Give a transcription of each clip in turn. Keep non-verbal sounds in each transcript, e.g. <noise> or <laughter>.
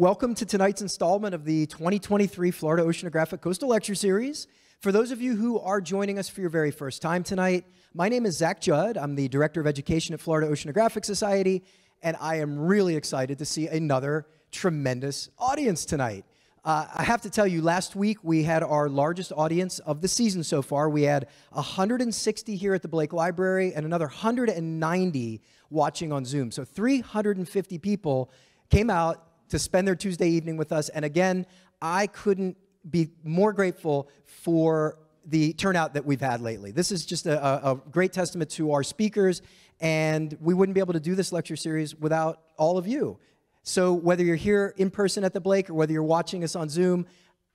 welcome to tonight's installment of the 2023 Florida Oceanographic Coastal Lecture Series. For those of you who are joining us for your very first time tonight, my name is Zach Judd. I'm the Director of Education at Florida Oceanographic Society, and I am really excited to see another tremendous audience tonight. Uh, I have to tell you, last week we had our largest audience of the season so far. We had 160 here at the Blake Library and another 190 watching on Zoom. So 350 people came out to spend their Tuesday evening with us. And again, I couldn't be more grateful for the turnout that we've had lately. This is just a, a, great testament to our speakers, and we wouldn't be able to do this lecture series without all of you. So, whether you're here in person at the Blake or whether you're watching us on Zoom,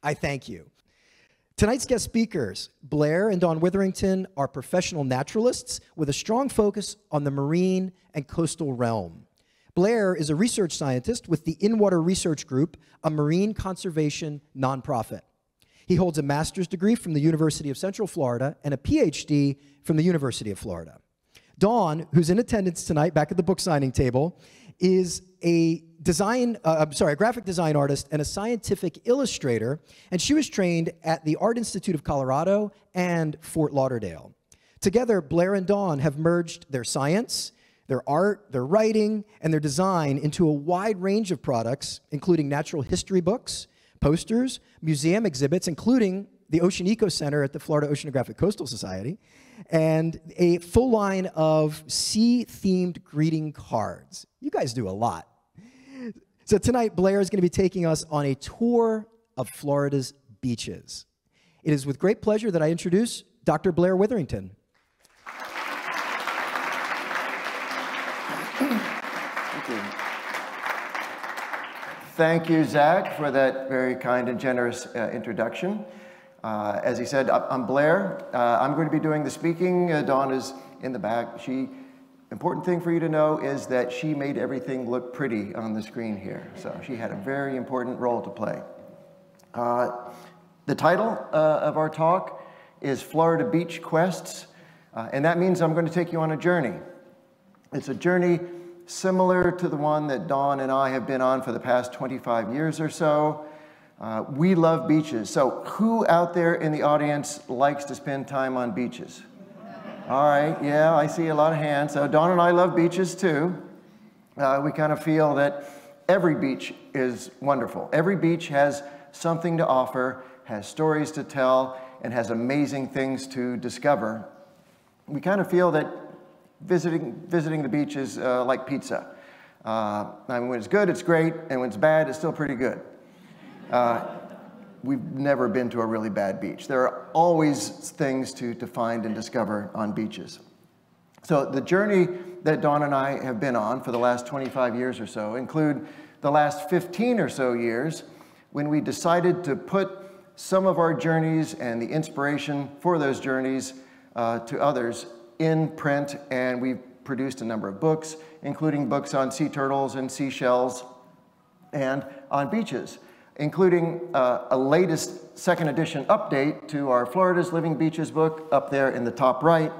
I thank you. Tonight's guest speakers, Blair and Dawn Witherington, are professional naturalists with a strong focus on the marine and coastal realm. Blair is a research scientist with the In-Water Research Group, a marine conservation nonprofit. He holds a master's degree from the University of Central Florida and a PhD from the University of Florida. Dawn, who's in attendance tonight back at the book signing table, is a design, uh, I'm sorry, a graphic design artist and a scientific illustrator, and she was trained at the Art Institute of Colorado and Fort Lauderdale. Together, Blair and Dawn have merged their science, their art, their writing, and their design into a wide range of products, including natural history books, posters, museum exhibits, including the Ocean Eco Center at the Florida Oceanographic Coastal Society, and a full line of sea themed greeting cards. You guys do a lot. So tonight, Blair is going to be taking us on a tour of Florida's beaches. It is with great pleasure that I introduce Dr. Blair Witherington. Thank you. Thank you, Zach, for that very kind and generous uh, introduction. Uh, as he said, I'm Blair. Uh, I'm going to be doing the speaking. Uh, Dawn is in the back. She, important thing for you to know is that she made everything look pretty on the screen here. So she had a very important role to play. Uh, the title uh, of our talk is Florida Beach Quests, uh, and that means I'm going to take you on a journey. It's a journey similar to the one that Dawn and I have been on for the past 25 years or so. Uh, we love beaches. So, who out there in the audience likes to spend time on beaches? All right, yeah, I see a lot of hands. So, Dawn and I love beaches too. Uh, we kind of feel that every beach is wonderful. Every beach has something to offer, has stories to tell, and has amazing things to discover. We kind of feel that visiting, visiting the beach is uh, like pizza. Uh, I mean, when it's good, it's great, and when it's bad, it's still pretty good. Uh, we've never been to a really bad beach. There are always things to, to find and discover on beaches. So the journey that Dawn and I have been on for the last 25 years or so include the last 15 or so years when we decided to put some of our journeys and the inspiration for those journeys uh, to others in print, and we've produced a number of books, including books on sea turtles and seashells and on beaches including uh, a latest second edition update to our Florida's Living Beaches book up there in the top right,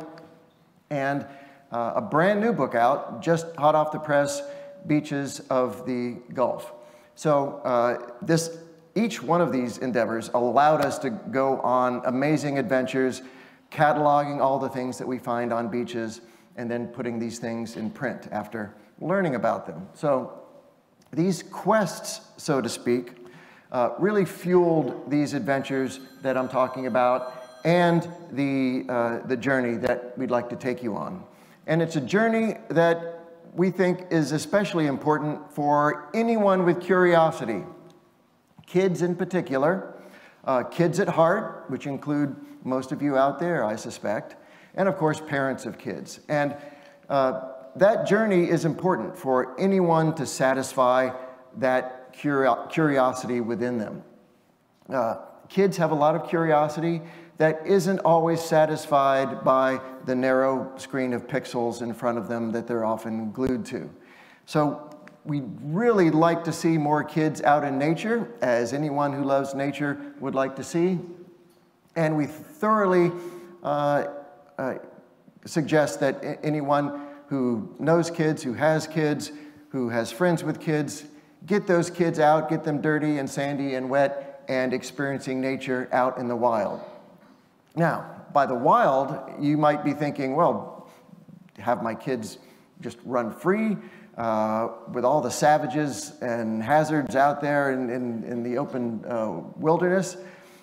and uh, a brand new book out, just hot off the press, Beaches of the Gulf. So uh, this, each one of these endeavors allowed us to go on amazing adventures, cataloging all the things that we find on beaches, and then putting these things in print after learning about them. So these quests, so to speak, uh, really fueled these adventures that I'm talking about and the, uh, the journey that we'd like to take you on. And it's a journey that we think is especially important for anyone with curiosity, kids in particular, uh, kids at heart, which include most of you out there, I suspect, and of course, parents of kids. And uh, that journey is important for anyone to satisfy that curiosity within them. Uh, kids have a lot of curiosity that isn't always satisfied by the narrow screen of pixels in front of them that they're often glued to. So we really like to see more kids out in nature, as anyone who loves nature would like to see. And we thoroughly uh, uh, suggest that anyone who knows kids, who has kids, who has friends with kids, get those kids out, get them dirty and sandy and wet, and experiencing nature out in the wild. Now, by the wild, you might be thinking, well, have my kids just run free uh, with all the savages and hazards out there in, in, in the open uh, wilderness?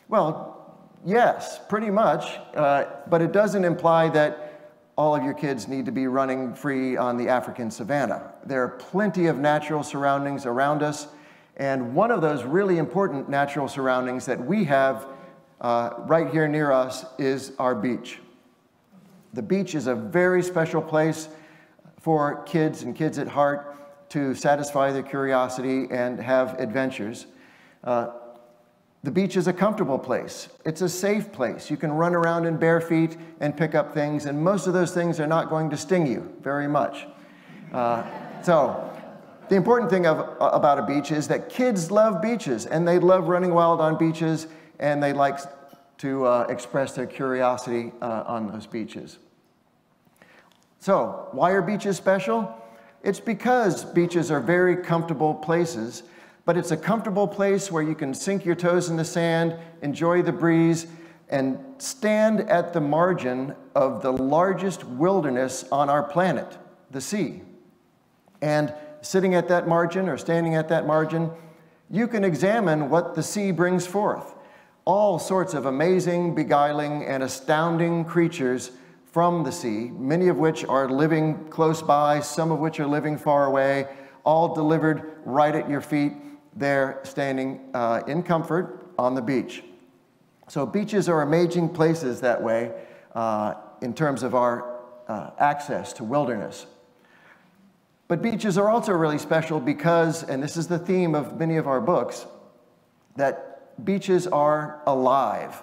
Well, yes, pretty much, uh, but it doesn't imply that all of your kids need to be running free on the African savannah. There are plenty of natural surroundings around us, and one of those really important natural surroundings that we have uh, right here near us is our beach. The beach is a very special place for kids and kids at heart to satisfy their curiosity and have adventures. Uh, the beach is a comfortable place. It's a safe place. You can run around in bare feet and pick up things, and most of those things are not going to sting you very much. Uh, so, the important thing of, about a beach is that kids love beaches, and they love running wild on beaches, and they like to uh, express their curiosity uh, on those beaches. So, why are beaches special? It's because beaches are very comfortable places but it's a comfortable place where you can sink your toes in the sand, enjoy the breeze, and stand at the margin of the largest wilderness on our planet, the sea. And sitting at that margin or standing at that margin, you can examine what the sea brings forth. All sorts of amazing, beguiling, and astounding creatures from the sea, many of which are living close by, some of which are living far away, all delivered right at your feet there standing uh, in comfort on the beach. So beaches are amazing places that way uh, in terms of our uh, access to wilderness. But beaches are also really special because, and this is the theme of many of our books, that beaches are alive.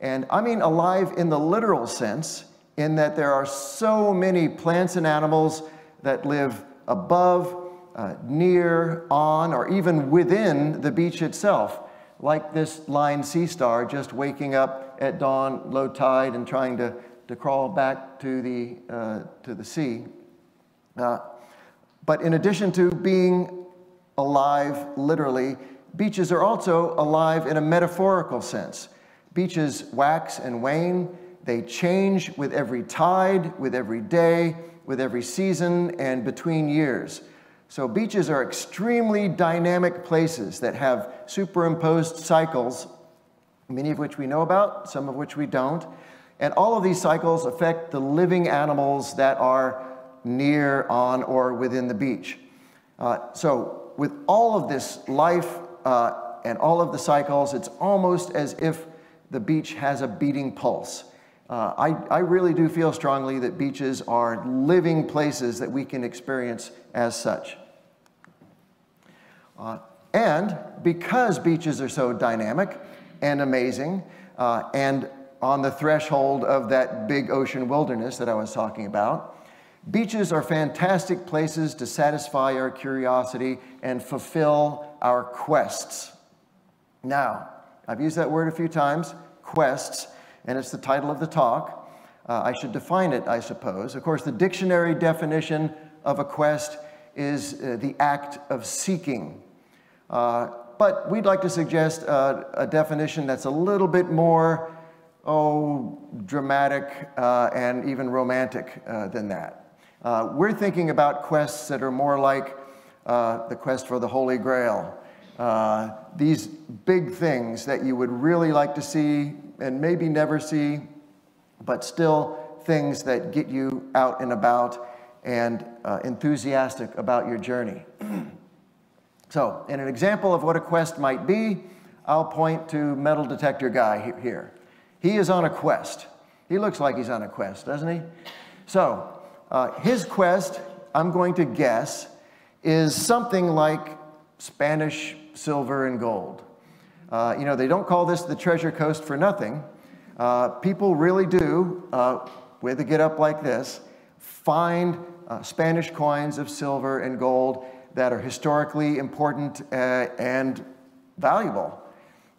And I mean alive in the literal sense, in that there are so many plants and animals that live above uh, near, on, or even within the beach itself, like this line sea star just waking up at dawn, low tide, and trying to, to crawl back to the, uh, to the sea. Uh, but in addition to being alive literally, beaches are also alive in a metaphorical sense. Beaches wax and wane, they change with every tide, with every day, with every season, and between years. So beaches are extremely dynamic places that have superimposed cycles, many of which we know about, some of which we don't. And all of these cycles affect the living animals that are near, on, or within the beach. Uh, so with all of this life uh, and all of the cycles, it's almost as if the beach has a beating pulse. Uh, I, I really do feel strongly that beaches are living places that we can experience as such. Uh, and because beaches are so dynamic and amazing uh, and on the threshold of that big ocean wilderness that I was talking about, beaches are fantastic places to satisfy our curiosity and fulfill our quests. Now, I've used that word a few times, quests, and it's the title of the talk. Uh, I should define it, I suppose. Of course, the dictionary definition of a quest is uh, the act of seeking. Uh, but we'd like to suggest uh, a definition that's a little bit more, oh, dramatic uh, and even romantic uh, than that. Uh, we're thinking about quests that are more like the quest for the Holy Grail. these big things that you would really like to see and maybe never see, but still things that get you out and about and uh, enthusiastic about your journey. <clears throat> so, in an example of what a quest might be, I'll point to metal detector guy here. He is on a quest. He looks like he's on a quest, doesn't he? So, uh, his quest, I'm going to guess, is something like Spanish silver and gold. Uh, you know, they don't call this the treasure coast for nothing. Uh, people really do, uh, with a get up like this, find uh, Spanish coins of silver and gold that are historically important uh, and valuable.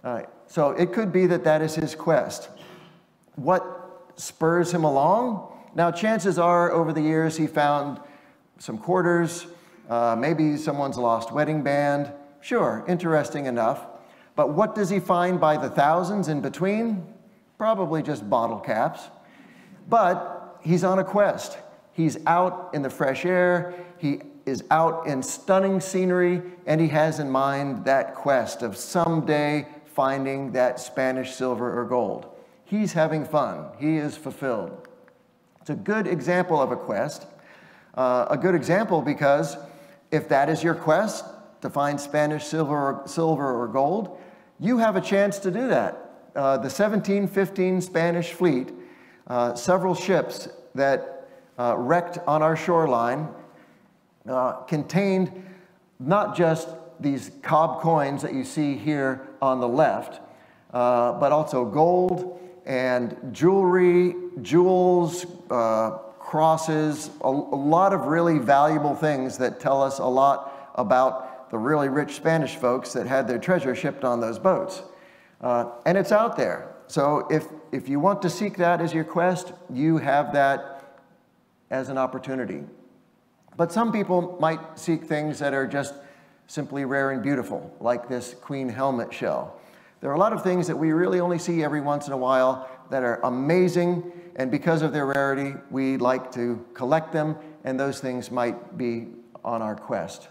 Uh, so it could be that that is his quest. What spurs him along? Now, chances are over the years he found some quarters, Uh, maybe someone's lost wedding band. Sure, interesting enough. But what does he find by the thousands in between? Probably just bottle caps. But he's on a quest. He's out in the fresh air, he is out in stunning scenery, and he has in mind that quest of someday finding that Spanish silver or gold. He's having fun, he is fulfilled. It's a good example of a quest. Uh, a good example because if that is your quest to find Spanish silver or, silver or gold, you have a chance to do that. Uh, the 1715 Spanish fleet, uh, several ships that uh, wrecked on our shoreline, uh, contained not just these cob coins that you see here on the left, uh, but also gold and jewelry, jewels, uh, crosses, a, a lot of really valuable things that tell us a lot about the really rich Spanish folks that had their treasure shipped on those boats. Uh, and it's out there. So if, if you want to seek that as your quest, you have that as an opportunity. But some people might seek things that are just simply rare and beautiful, like this queen helmet shell. There are a lot of things that we really only see every once in a while that are amazing, and because of their rarity, we like to collect them, and those things might be on our quest.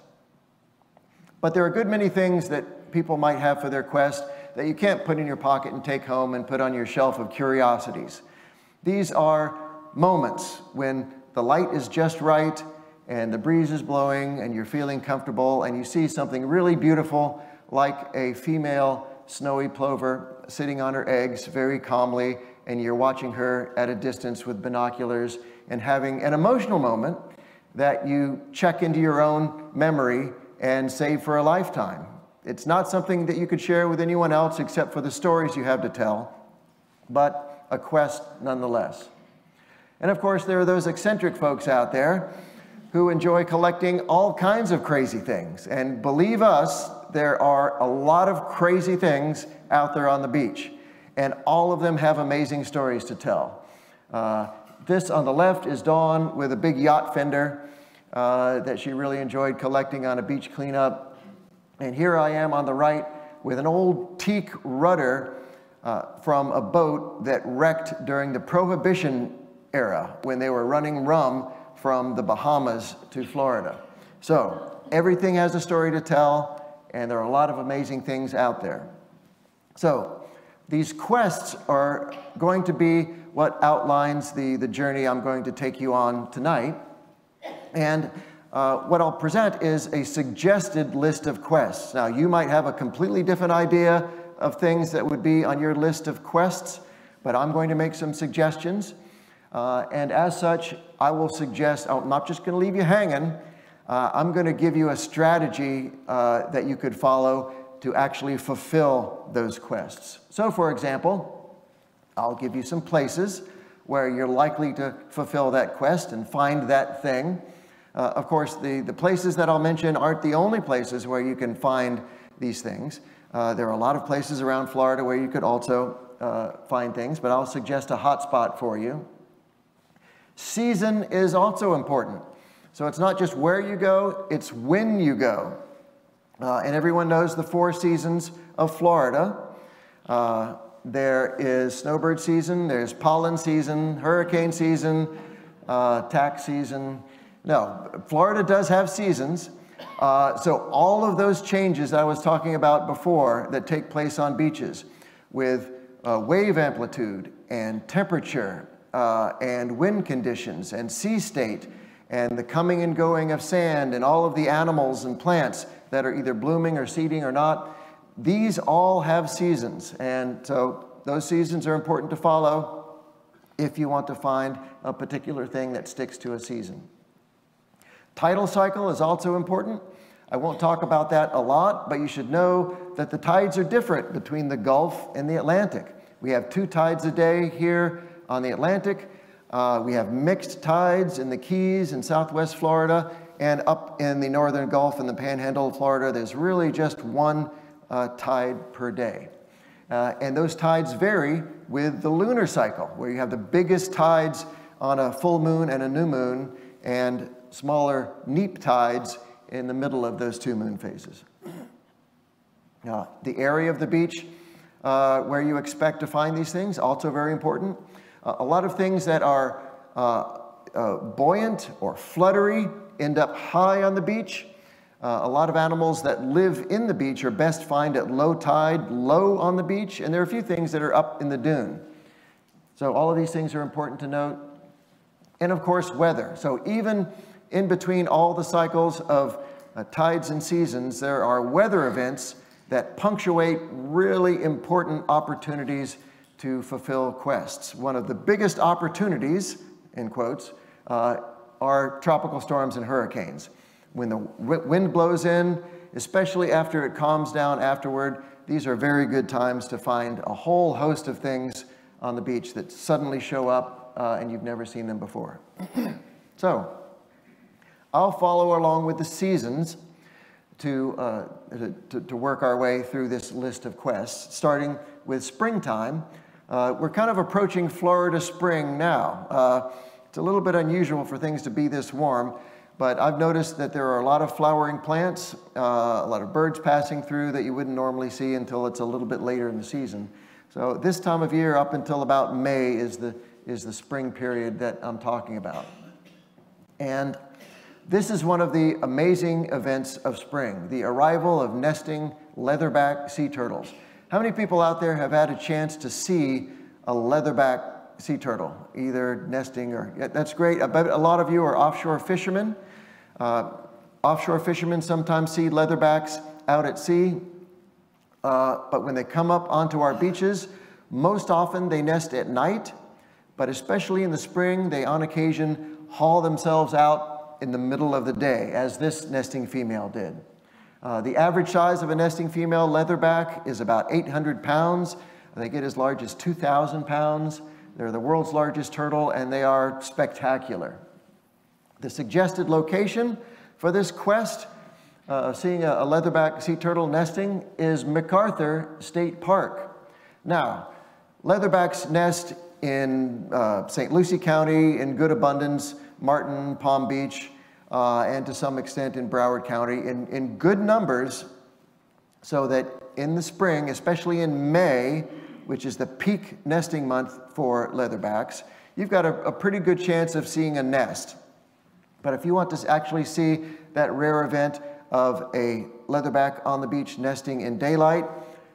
But there are a good many things that people might have for their quest that you can't put in your pocket and take home and put on your shelf of curiosities. These are moments when the light is just right and the breeze is blowing and you're feeling comfortable and you see something really beautiful like a female snowy plover sitting on her eggs very calmly and you're watching her at a distance with binoculars and having an emotional moment that you check into your own memory and save for a lifetime. It's not something that you could share with anyone else except for the stories you have to tell, but a quest nonetheless. And of course, there are those eccentric folks out there who enjoy collecting all kinds of crazy things. And believe us, there are a lot of crazy things out there on the beach. And all of them have amazing stories to tell. Uh, this on the left is Dawn with a big yacht fender uh, that she really enjoyed collecting on a beach cleanup. And here I am on the right with an old teak rudder uh, from a boat that wrecked during the Prohibition era when they were running rum from the Bahamas to Florida. So everything has a story to tell, and there are a lot of amazing things out there. So these quests are going to be what outlines the, the journey I'm going to take you on tonight. And uh, what I'll present is a suggested list of quests. Now, you might have a completely different idea of things that would be on your list of quests, but I'm going to make some suggestions. Uh, and as such, I will suggest, I'm not just going to leave you hanging, uh, I'm going to give you a strategy uh, that you could follow to actually fulfill those quests. So, for example, I'll give you some places where you're likely to fulfill that quest and find that thing. Uh, of course, the, the places that I'll mention aren't the only places where you can find these things. Uh, there are a lot of places around Florida where you could also find things, but I'll suggest a hot spot for you. Season is also important. So it's not just where you go, it's when you go. Uh, and everyone knows the four seasons of Florida. Uh, there is snowbird season, there's pollen season, hurricane season, uh, tax season. No, Florida does have seasons. Uh, so all of those changes I was talking about before that take place on beaches with uh, wave amplitude and temperature uh, and wind conditions and sea state and the coming and going of sand and all of the animals and plants that are either blooming or seeding or not, these all have seasons. And so those seasons are important to follow if you want to find a particular thing that sticks to a season. Tidal cycle is also important. I won't talk about that a lot, but you should know that the tides are different between the Gulf and the Atlantic. We have two tides a day here on the Atlantic. Uh, we have mixed tides in the Keys in southwest Florida, and up in the northern Gulf and the panhandle of Florida, there's really just one uh, tide per day. Uh, and those tides vary with the lunar cycle, where you have the biggest tides on a full moon and a new moon, and smaller neap tides in the middle of those two moon phases. Now, the area of the beach uh, where you expect to find these things, also very important. A lot of things that are uh, uh, buoyant or fluttery end up high on the beach. Uh, a lot of animals that live in the beach are best found at low tide, low on the beach, and there are a few things that are up in the dune. So all of these things are important to note. And of course, weather. So even in between all the cycles of uh, tides and seasons, there are weather events that punctuate really important opportunities to fulfill quests. One of the biggest opportunities, in quotes, uh, are tropical storms and hurricanes. When the wind blows in, especially after it calms down afterward, these are very good times to find a whole host of things on the beach that suddenly show up uh, and you've never seen them before. <clears throat> so, I'll follow along with the seasons to, uh, to, to, work our way through this list of quests, starting with springtime. Uh, we're kind of approaching Florida spring now. Uh, it's a little bit unusual for things to be this warm, but I've noticed that there are a lot of flowering plants, uh, a lot of birds passing through that you wouldn't normally see until it's a little bit later in the season. So this time of year up until about May is the, is the spring period that I'm talking about. And this is one of the amazing events of spring, the arrival of nesting leatherback sea turtles. How many people out there have had a chance to see a leatherback sea turtle, either nesting or, yeah, that's great. A lot of you are offshore fishermen. Uh, offshore fishermen sometimes see leatherbacks out at sea, uh, but when they come up onto our beaches, most often they nest at night, but especially in the spring, they on occasion haul themselves out in the middle of the day, as this nesting female did. Uh, the average size of a nesting female leatherback is about 800 pounds. They get as large as 2,000 pounds. They're the world's largest turtle and they are spectacular. The suggested location for this quest uh, seeing a, a leatherback sea turtle nesting is MacArthur State Park. Now, leatherbacks nest in uh, St. Lucie County in good abundance, Martin, Palm Beach, uh, and to some extent in Broward County in, in good numbers so that in the spring, especially in May, which is the peak nesting month for leatherbacks, you've got a, a pretty good chance of seeing a nest. But if you want to actually see that rare event of a leatherback on the beach nesting in daylight,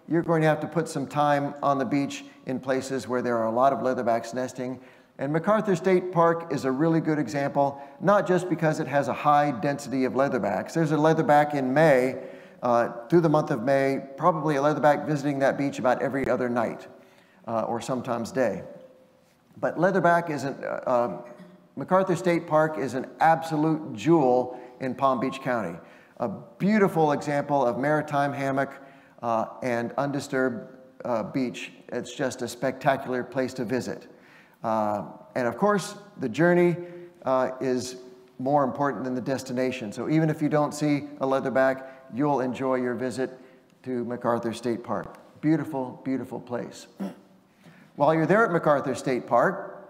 you're going to have to put some time on the beach in places where there are a lot of leatherbacks nesting. And MacArthur State Park is a really good example, not just because it has a high density of leatherbacks. There's a leatherback in May uh, through the month of May, probably a leatherback visiting that beach about every other night uh, or sometimes day. But leatherback is an, uh, um, MacArthur State Park is an absolute jewel in Palm Beach County. A beautiful example of maritime hammock uh, and undisturbed uh, beach. It's just a spectacular place to visit. Uh, and of course, the journey is more important than the destination. So even if you don't see a leatherback, you'll enjoy your visit to MacArthur State Park. Beautiful, beautiful place. <clears throat> While you're there at MacArthur State Park,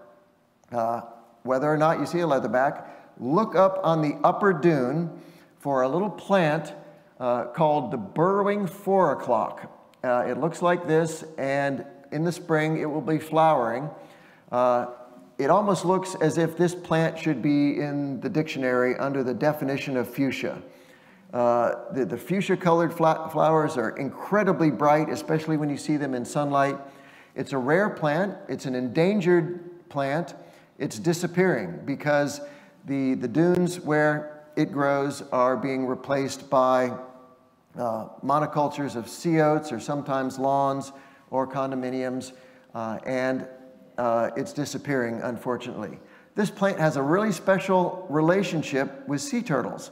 uh, whether or not you see a leatherback, look up on the upper dune for a little plant uh, called the burrowing four o'clock. Uh, it looks like this, and in the spring it will be flowering. Uh, it almost looks as if this plant should be in the dictionary under the definition of fuchsia. Uh, the, the fuchsia colored flowers are incredibly bright, especially when you see them in sunlight. It's a rare plant, it's an endangered plant. It's disappearing because the, the dunes where it grows are being replaced by uh, monocultures of sea oats or sometimes lawns or condominiums, uh, and uh, it's disappearing, unfortunately. This plant has a really special relationship with sea turtles.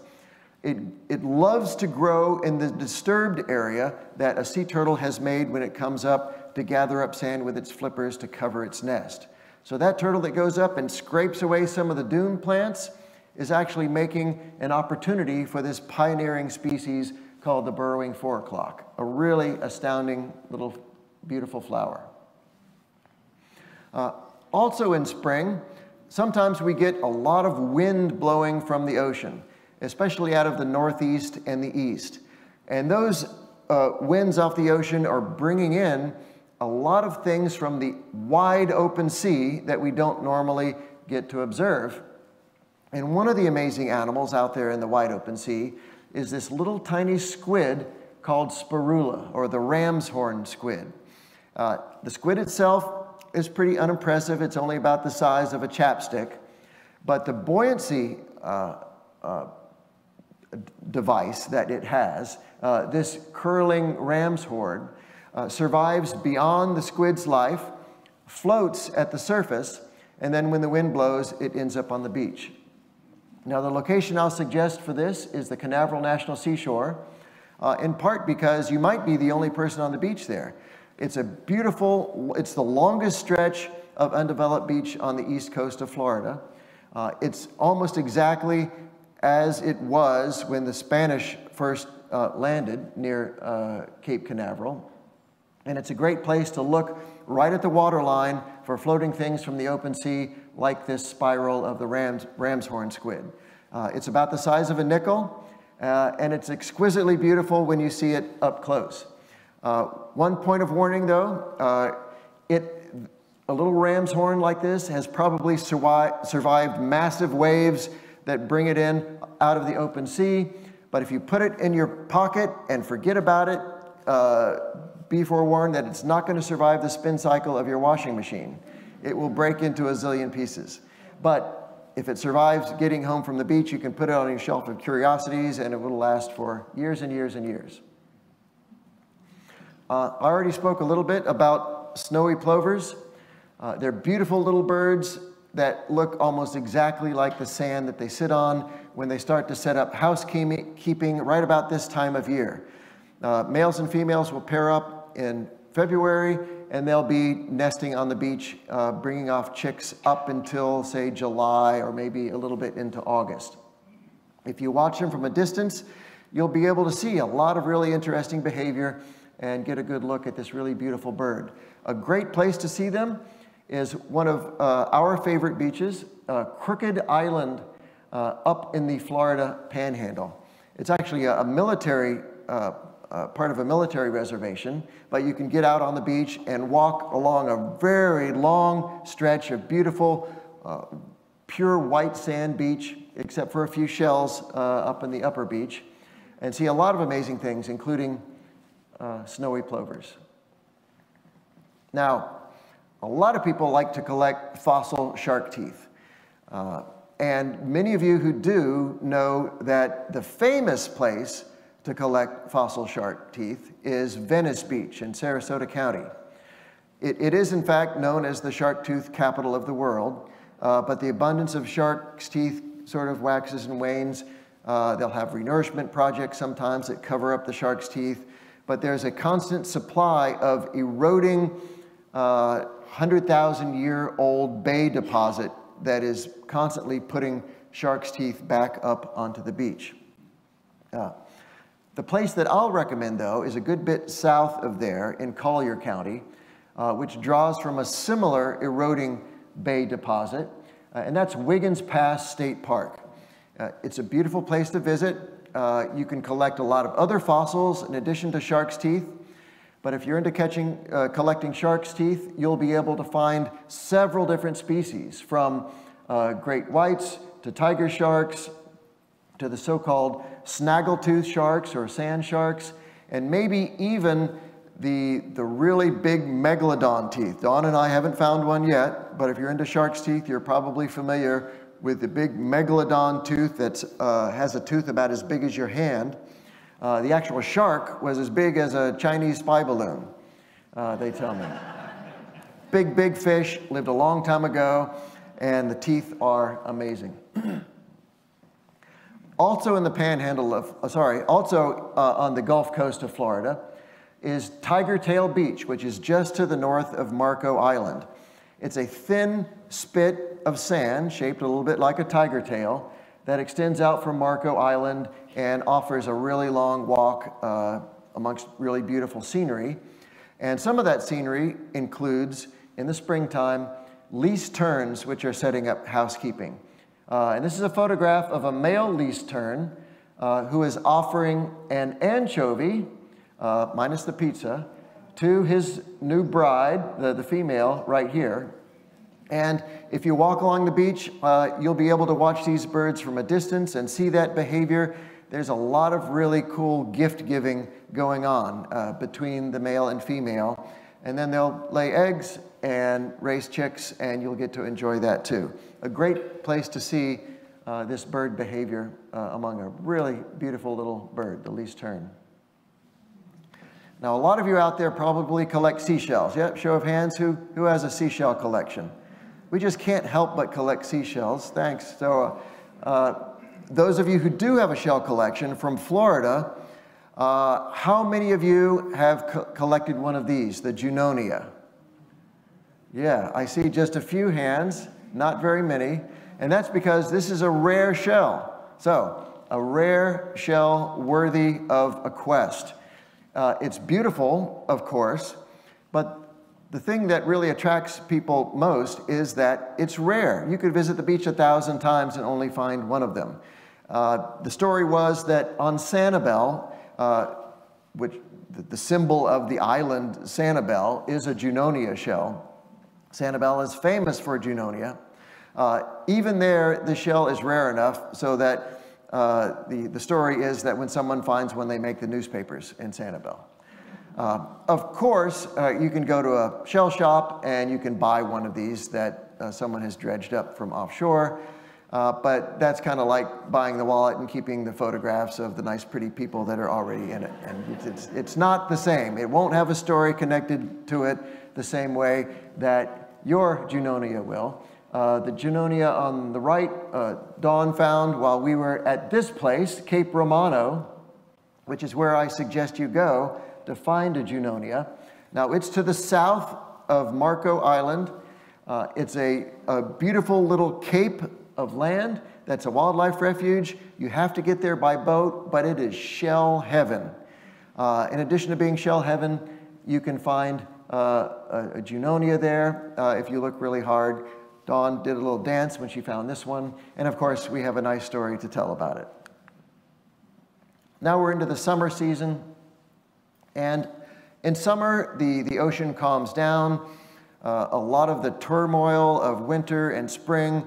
It, it loves to grow in the disturbed area that a sea turtle has made when it comes up to gather up sand with its flippers to cover its nest. So that turtle that goes up and scrapes away some of the dune plants is actually making an opportunity for this pioneering species called the burrowing four o'clock, a really astounding little beautiful flower. Uh, also in spring, sometimes we get a lot of wind blowing from the ocean. especially out of the northeast and the east. And those uh, winds off the ocean are bringing in a lot of things from the wide open sea that we don't normally get to observe. And one of the amazing animals out there in the wide open sea is this little tiny squid called spirula, or the ram's horn squid. Uh, the squid itself is pretty unimpressive. It's only about the size of a chapstick. But the buoyancy uh, uh, device that it has, uh, this curling ram's horn, uh, survives beyond the squid's life, floats at the surface, and then when the wind blows, it ends up on the beach. Now, the location I'll suggest for this is the Canaveral National Seashore, uh, in part because you might be the only person on the beach there. It's a beautiful, it's the longest stretch of undeveloped beach on the east coast of Florida. Uh, it's almost exactly as it was when the Spanish first uh, landed near uh, Cape Canaveral. And it's a great place to look right at the waterline for floating things from the open sea like this spiral of the ram's, ram's horn squid. Uh, it's about the size of a nickel, uh, and it's exquisitely beautiful when you see it up close. Uh, one point of warning though, uh, it, a little ram's horn like this has probably survived massive waves that bring it in out of the open sea. But if you put it in your pocket and forget about it, uh, be forewarned that it's not going to survive the spin cycle of your washing machine. It will break into a zillion pieces. But if it survives getting home from the beach, you can put it on your shelf of curiosities and it will last for years and years and years. Uh, I already spoke a little bit about snowy plovers. Uh, they're beautiful little birds that look almost exactly like the sand that they sit on when they start to set up housekeeping right about this time of year. Uh, males and females will pair up in February and they'll be nesting on the beach, uh, bringing off chicks up until, say, July or maybe a little bit into August. If you watch them from a distance, you'll be able to see a lot of really interesting behavior and get a good look at this really beautiful bird. A great place to see them is one of uh, our favorite beaches, uh, Crooked Island, uh, up in the Florida Panhandle. It's actually a, a military uh, uh, part of a military reservation, but you can get out on the beach and walk along a very long stretch of beautiful, uh, pure white sand beach, except for a few shells up in the upper beach, and see a lot of amazing things, including snowy plovers. Now, a lot of people like to collect fossil shark teeth. Uh, and many of you who do know that the famous place to collect fossil shark teeth is Venice Beach in Sarasota County. It, it is, in fact, known as the shark tooth capital of the world, uh, but the abundance of shark's teeth sort of waxes and wanes. Uh, they'll have renourishment projects sometimes that cover up the shark's teeth, but there's a constant supply of eroding uh, 100,000 year old bay deposit that is constantly putting shark's teeth back up onto the beach. Uh, the place that I'll recommend, though, is a good bit south of there in Collier County, uh, which draws from a similar eroding bay deposit, uh, and that's Wiggins Pass State Park. Uh, it's a beautiful place to visit. Uh, you can collect a lot of other fossils in addition to shark's teeth. But if you're into catching, uh, collecting shark's teeth, you'll be able to find several different species, from uh, great whites to tiger sharks to the so-called snaggletooth sharks or sand sharks, and maybe even the, the really big megalodon teeth. Dawn and I haven't found one yet, but if you're into shark's teeth, you're probably familiar with the big megalodon tooth that uh, has a tooth about as big as your hand. Uh, the actual shark was as big as a Chinese spy balloon, uh, they tell me. big, big fish, lived a long time ago, and the teeth are amazing. <clears throat> also in the panhandle of, uh, sorry, also uh, on the Gulf Coast of Florida is Tiger Tail Beach, which is just to the north of Marco Island. It's a thin spit of sand shaped a little bit like a tiger tail that extends out from Marco Island and offers a really long walk uh, amongst really beautiful scenery. And some of that scenery includes, in the springtime, least terns which are setting up housekeeping. Uh, and this is a photograph of a male least tern uh, who is offering an anchovy, uh, minus the pizza, to his new bride, the, the female, right here. And if you walk along the beach, uh, you'll be able to watch these birds from a distance and see that behavior. There's a lot of really cool gift giving going on uh, between the male and female. And then they'll lay eggs and raise chicks, and you'll get to enjoy that too. A great place to see uh, this bird behavior uh, among a really beautiful little bird, the least tern. Now, a lot of you out there probably collect seashells. Yep, show of hands, who, who has a seashell collection? We just can't help but collect seashells. Thanks. So, uh, those of you who do have a shell collection from Florida, uh, how many of you have co collected one of these, the Junonia? Yeah, I see just a few hands, not very many, and that's because this is a rare shell. So, a rare shell worthy of a quest. Uh, it's beautiful, of course, but the thing that really attracts people most is that it's rare. You could visit the beach a thousand times and only find one of them. Uh, the story was that on Sanibel, uh, which the, the, symbol of the island Sanibel is a Junonia shell. Sanibel is famous for Junonia. Uh, even there, the shell is rare enough so that uh, the, the story is that when someone finds one, they make the newspapers in Sanibel. Uh, of course, uh, you can go to a shell shop and you can buy one of these that uh, someone has dredged up from offshore. Uh, but that's kind of like buying the wallet and keeping the photographs of the nice, pretty people that are already in it. And it's, it's, it's not the same. It won't have a story connected to it the same way that your Junonia will. Uh, the Junonia on the right, uh, Dawn found while we were at this place, Cape Romano, which is where I suggest you go to find a Junonia. Now, it's to the south of Marco Island. Uh, it's a, a beautiful little cape of land that's a wildlife refuge. You have to get there by boat, but it is shell heaven. Uh, in addition to being shell heaven, you can find uh, a, a, Junonia there uh, if you look really hard. Dawn did a little dance when she found this one. And of course, we have a nice story to tell about it. Now we're into the summer season. And in summer, the, the ocean calms down. Uh, a lot of the turmoil of winter and spring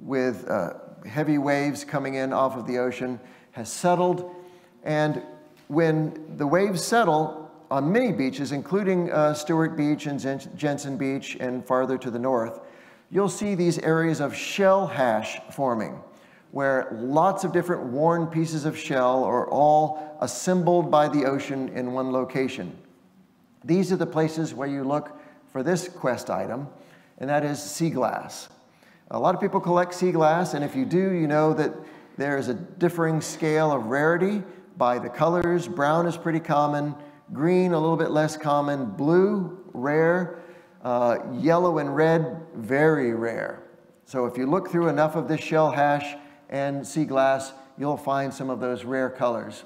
with uh, heavy waves coming in off of the ocean has settled. And when the waves settle on many beaches, including uh, Stuart Beach and Jensen Beach and farther to the north, you'll see these areas of shell hash forming, where lots of different worn pieces of shell are all assembled by the ocean in one location. These are the places where you look for this quest item, and that is sea glass. A lot of people collect sea glass, and if you do, you know that there is a differing scale of rarity by the colors. Brown is pretty common, green a little bit less common, blue, rare, uh, yellow and red, very rare. So if you look through enough of this shell hash and sea glass, you'll find some of those rare colors.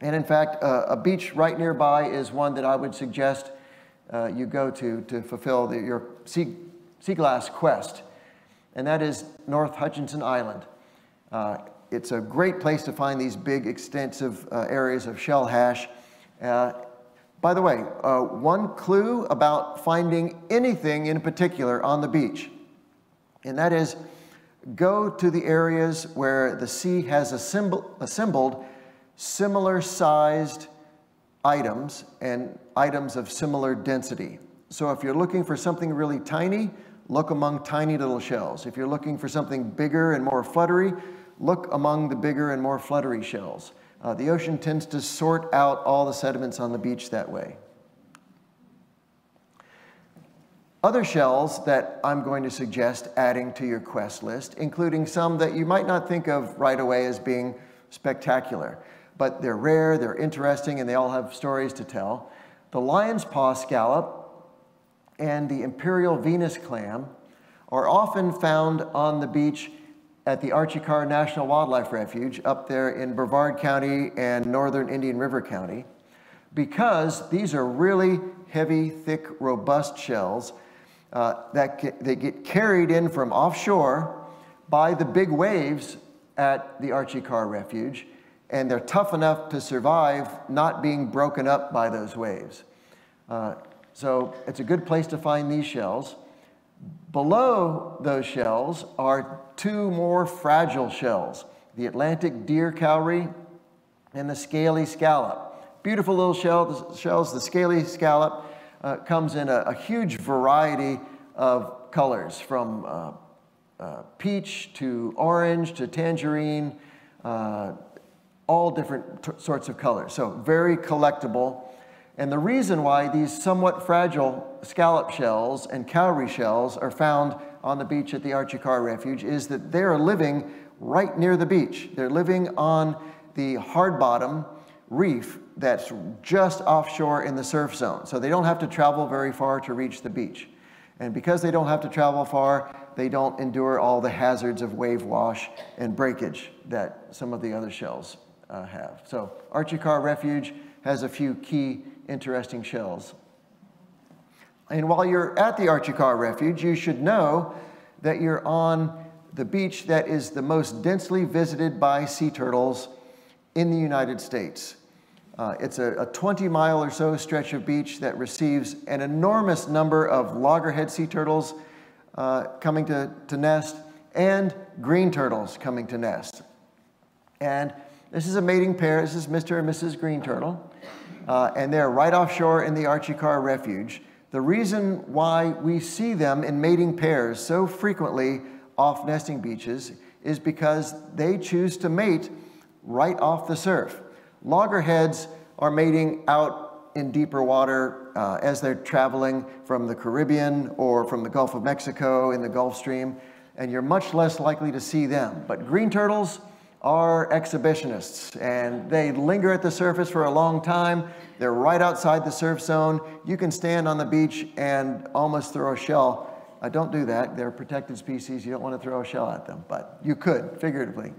And in fact, uh, a beach right nearby is one that I would suggest uh, you go to to fulfill the, your sea, sea glass quest and that is North Hutchinson Island. Uh, it's a great place to find these big, extensive uh, areas of shell hash. By the way, uh, one clue about finding anything in particular on the beach, and that is go to the areas where the sea has assembled similar sized items and items of similar density. So if you're looking for something really tiny, look among tiny little shells. If you're looking for something bigger and more fluttery, look among the bigger and more fluttery shells. Uh, the ocean tends to sort out all the sediments on the beach that way. Other shells that I'm going to suggest adding to your quest list, including some that you might not think of right away as being spectacular, but they're rare, they're interesting, and they all have stories to tell. The lion's paw scallop and the imperial Venus clam are often found on the beach at the Archie Carr National Wildlife Refuge up there in Brevard County and northern Indian River County because these are really heavy, thick, robust shells uh, that get, they get carried in from offshore by the big waves at the Archie Carr Refuge, and they're tough enough to survive not being broken up by those waves. Uh, so it's a good place to find these shells. Below those shells are two more fragile shells, the Atlantic deer cowrie and the scaly scallop. Beautiful little shell, shells. The scaly scallop uh, comes in a, a, huge variety of colors from uh, uh, peach to orange to tangerine, uh, all different sorts of colors. So very collectible. And the reason why these somewhat fragile scallop shells and cowrie shells are found on the beach at the Archie Carr Refuge is that they are living right near the beach. They're living on the hard bottom reef that's just offshore in the surf zone. So they don't have to travel very far to reach the beach. And because they don't have to travel far, they don't endure all the hazards of wave wash and breakage that some of the other shells uh, have. So Archie Carr Refuge has a few key interesting shells. And while you're at the Archie Carr Refuge, you should know that you're on the beach that is the most densely visited by sea turtles in the United States. Uh, it's a, a 20 mile or so stretch of beach that receives an enormous number of loggerhead sea turtles uh, coming to, to nest and green turtles coming to nest. And this is a mating pair. This is Mr. and Mrs. Green Turtle. Uh, and they're right offshore in the Archie Carr Refuge. The reason why we see them in mating pairs so frequently off nesting beaches is because they choose to mate right off the surf. Loggerheads are mating out in deeper water uh, as they're traveling from the Caribbean or from the Gulf of Mexico in the Gulf Stream, and you're much less likely to see them. But green turtles, are exhibitionists and they linger at the surface for a long time. They're right outside the surf zone. You can stand on the beach and almost throw a shell. Uh, don't do that. They're protected species. You don't want to throw a shell at them, but you could, figuratively.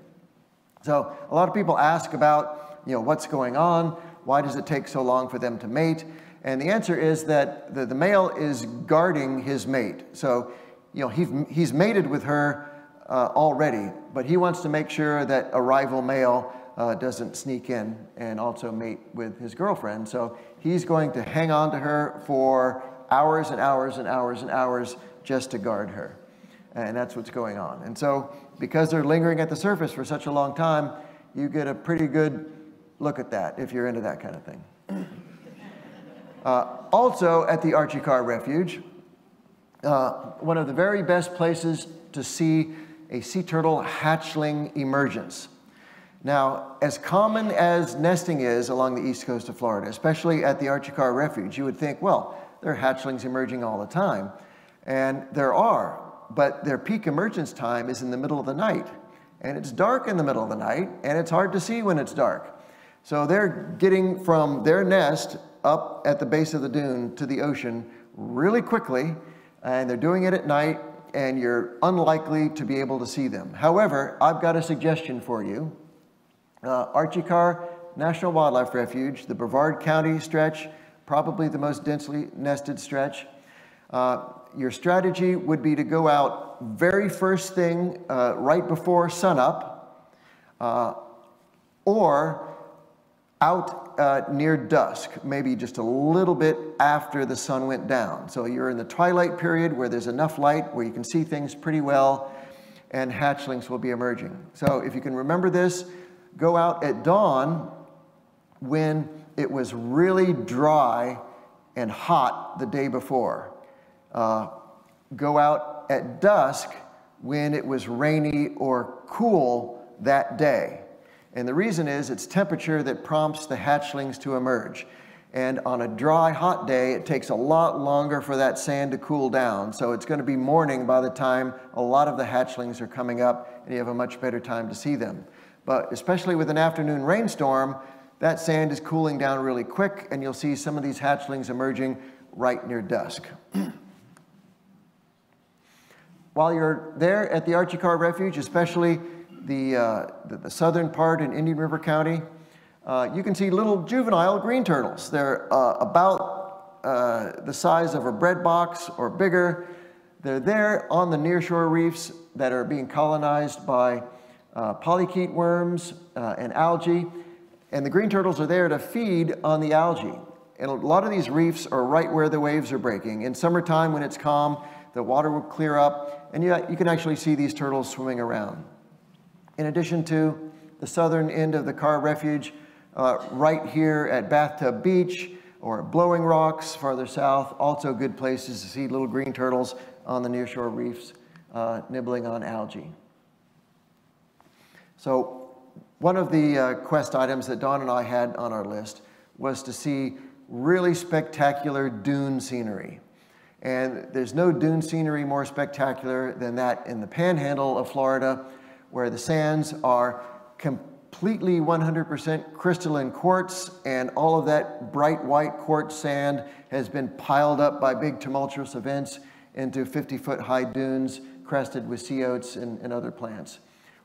So a lot of people ask about, you know, what's going on? Why does it take so long for them to mate? And the answer is that the, the male is guarding his mate. So, you know, he, he's mated with her uh, already, but he wants to make sure that a rival male uh, doesn't sneak in and also mate with his girlfriend. So he's going to hang on to her for hours and hours and hours and hours just to guard her. And that's what's going on. And so, because they're lingering at the surface for such a long time, you get a pretty good look at that if you're into that kind of thing. <clears throat> Uh, also, at the Archie Carr Refuge, uh, one of the very best places to see a sea turtle hatchling emergence. Now, as common as nesting is along the east coast of Florida, especially at the Archie Carr Refuge, you would think, well, there are hatchlings emerging all the time. And there are, but their peak emergence time is in the middle of the night. And it's dark in the middle of the night, and it's hard to see when it's dark. So they're getting from their nest up at the base of the dune to the ocean really quickly, and they're doing it at night, and you're unlikely to be able to see them. However, I've got a suggestion for you. Uh, Archie Carr National Wildlife Refuge, the Brevard County stretch, probably the most densely nested stretch. Uh, your strategy would be to go out very first thing uh, right before sunup, uh, or out uh, near dusk, maybe just a little bit after the sun went down. So you're in the twilight period where there's enough light where you can see things pretty well, and hatchlings will be emerging. So if you can remember this, go out at dawn when it was really dry and hot the day before. Uh, go out at dusk when it was rainy or cool that day. And the reason is it's temperature that prompts the hatchlings to emerge. And on a dry, hot day, it takes a lot longer for that sand to cool down. So it's going to be morning by the time a lot of the hatchlings are coming up, and you have a much better time to see them. But especially with an afternoon rainstorm, that sand is cooling down really quick, and you'll see some of these hatchlings emerging right near dusk. <clears throat> While you're there at the Archie Carr Refuge, especially the, uh, the, the, southern part in Indian River County, uh, you can see little juvenile green turtles. They're uh, about uh, the size of a bread box or bigger. They're there on the nearshore reefs that are being colonized by uh, polychaete worms uh, and algae. And the green turtles are there to feed on the algae. And a lot of these reefs are right where the waves are breaking. In summertime, when it's calm, the water will clear up, and you, you can actually see these turtles swimming around. In addition to the southern end of the Carr Refuge, uh, right here at Bathtub Beach or Blowing Rocks farther south, also good places to see little green turtles on the nearshore reefs uh, nibbling on algae. So one of the uh, quest items that Dawn and I had on our list was to see really spectacular dune scenery. And there's no dune scenery more spectacular than that in the panhandle of Florida, where the sands are completely 100% crystalline quartz, and all of that bright white quartz sand has been piled up by big tumultuous events into 50 foot high dunes crested with sea oats and, and other plants.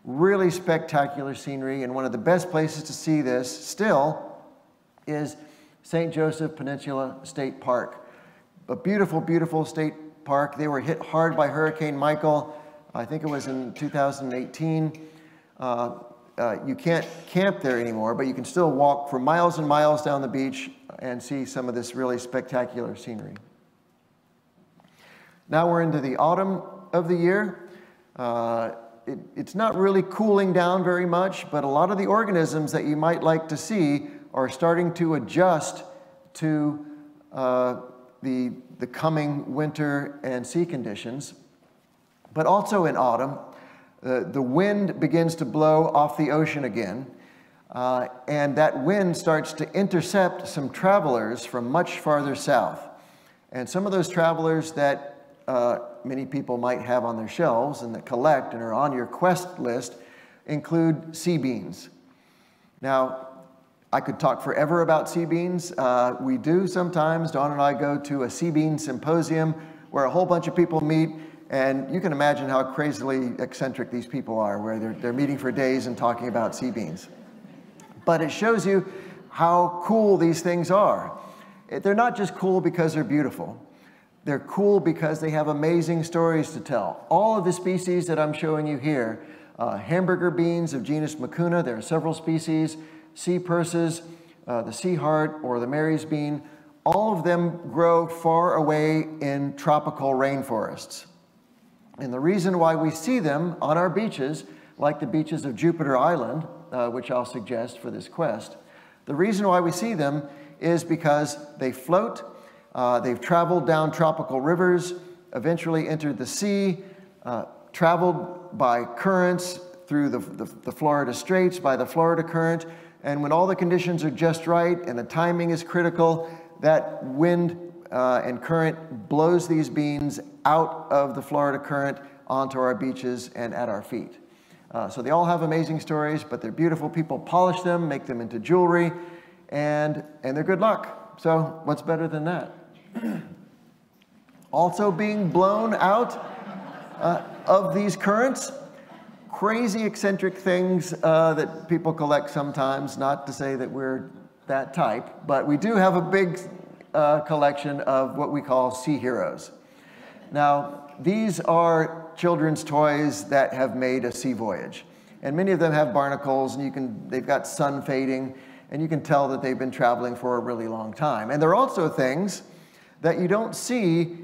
Really spectacular scenery, and one of the best places to see this still is St. Joseph Peninsula State Park. A beautiful, beautiful state park. They were hit hard by Hurricane Michael. I think it was in 2018. Uh, uh, you can't camp there anymore, but you can still walk for miles and miles down the beach and see some of this really spectacular scenery. Now we're into the autumn of the year. Uh, it, it's not really cooling down very much, but a lot of the organisms that you might like to see are starting to adjust to uh, the, the coming winter and sea conditions. But also in autumn, uh, the wind begins to blow off the ocean again. Uh, and that wind starts to intercept some travelers from much farther south. And some of those travelers that uh, many people might have on their shelves and that collect and are on your quest list include sea beans. Now, I could talk forever about sea beans. Uh, we do sometimes. Dawn and I go to a sea bean symposium where a whole bunch of people meet, and you can imagine how crazily eccentric these people are, where they're, they're meeting for days and talking about sea beans. But it shows you how cool these things are. They're not just cool because they're beautiful. They're cool because they have amazing stories to tell. All of the species that I'm showing you here, uh, hamburger beans of genus Mucuna, there are several species, sea purses, uh, the sea heart, or the Mary's bean, all of them grow far away in tropical rainforests. And the reason why we see them on our beaches, like the beaches of Jupiter Island, uh, which I'll suggest for this quest, the reason why we see them is because they float, uh, they've traveled down tropical rivers, eventually entered the sea, uh, traveled by currents through the, the, the Florida Straits by the Florida Current, and when all the conditions are just right and the timing is critical, that wind uh, and current blows these beans out of the Florida current onto our beaches and at our feet. Uh, so they all have amazing stories, but they're beautiful. People polish them, make them into jewelry, and, and they're good luck. So what's better than that? <clears throat> also being blown out uh, of these currents crazy eccentric things uh, that people collect sometimes, not to say that we're that type, but we do have a big uh, collection of what we call sea heroes. Now, these are children's toys that have made a sea voyage. And many of them have barnacles, and you can, they've got sun fading, and you can tell that they've been traveling for a really long time. And they're also things that you don't see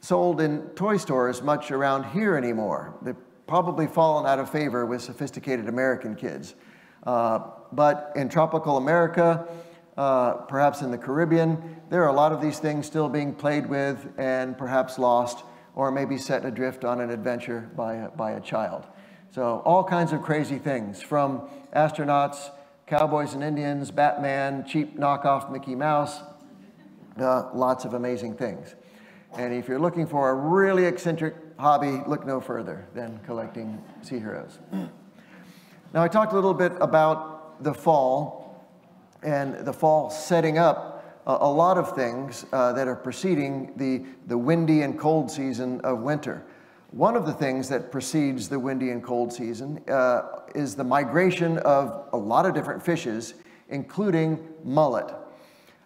sold in toy stores much around here anymore. They've probably fallen out of favor with sophisticated American kids. Uh, but in tropical America, uh, perhaps in the Caribbean, there are a lot of these things still being played with and perhaps lost or maybe set adrift on an adventure by a, by a child. So all kinds of crazy things from astronauts, cowboys and Indians, Batman, cheap knockoff Mickey Mouse, uh, lots of amazing things. And if you're looking for a really eccentric hobby, look no further than collecting sea heroes. Now, I talked a little bit about the fall and the fall setting up a, lot of things uh, that are preceding the, the windy and cold season of winter. One of the things that precedes the windy and cold season uh, is the migration of a lot of different fishes, including mullet.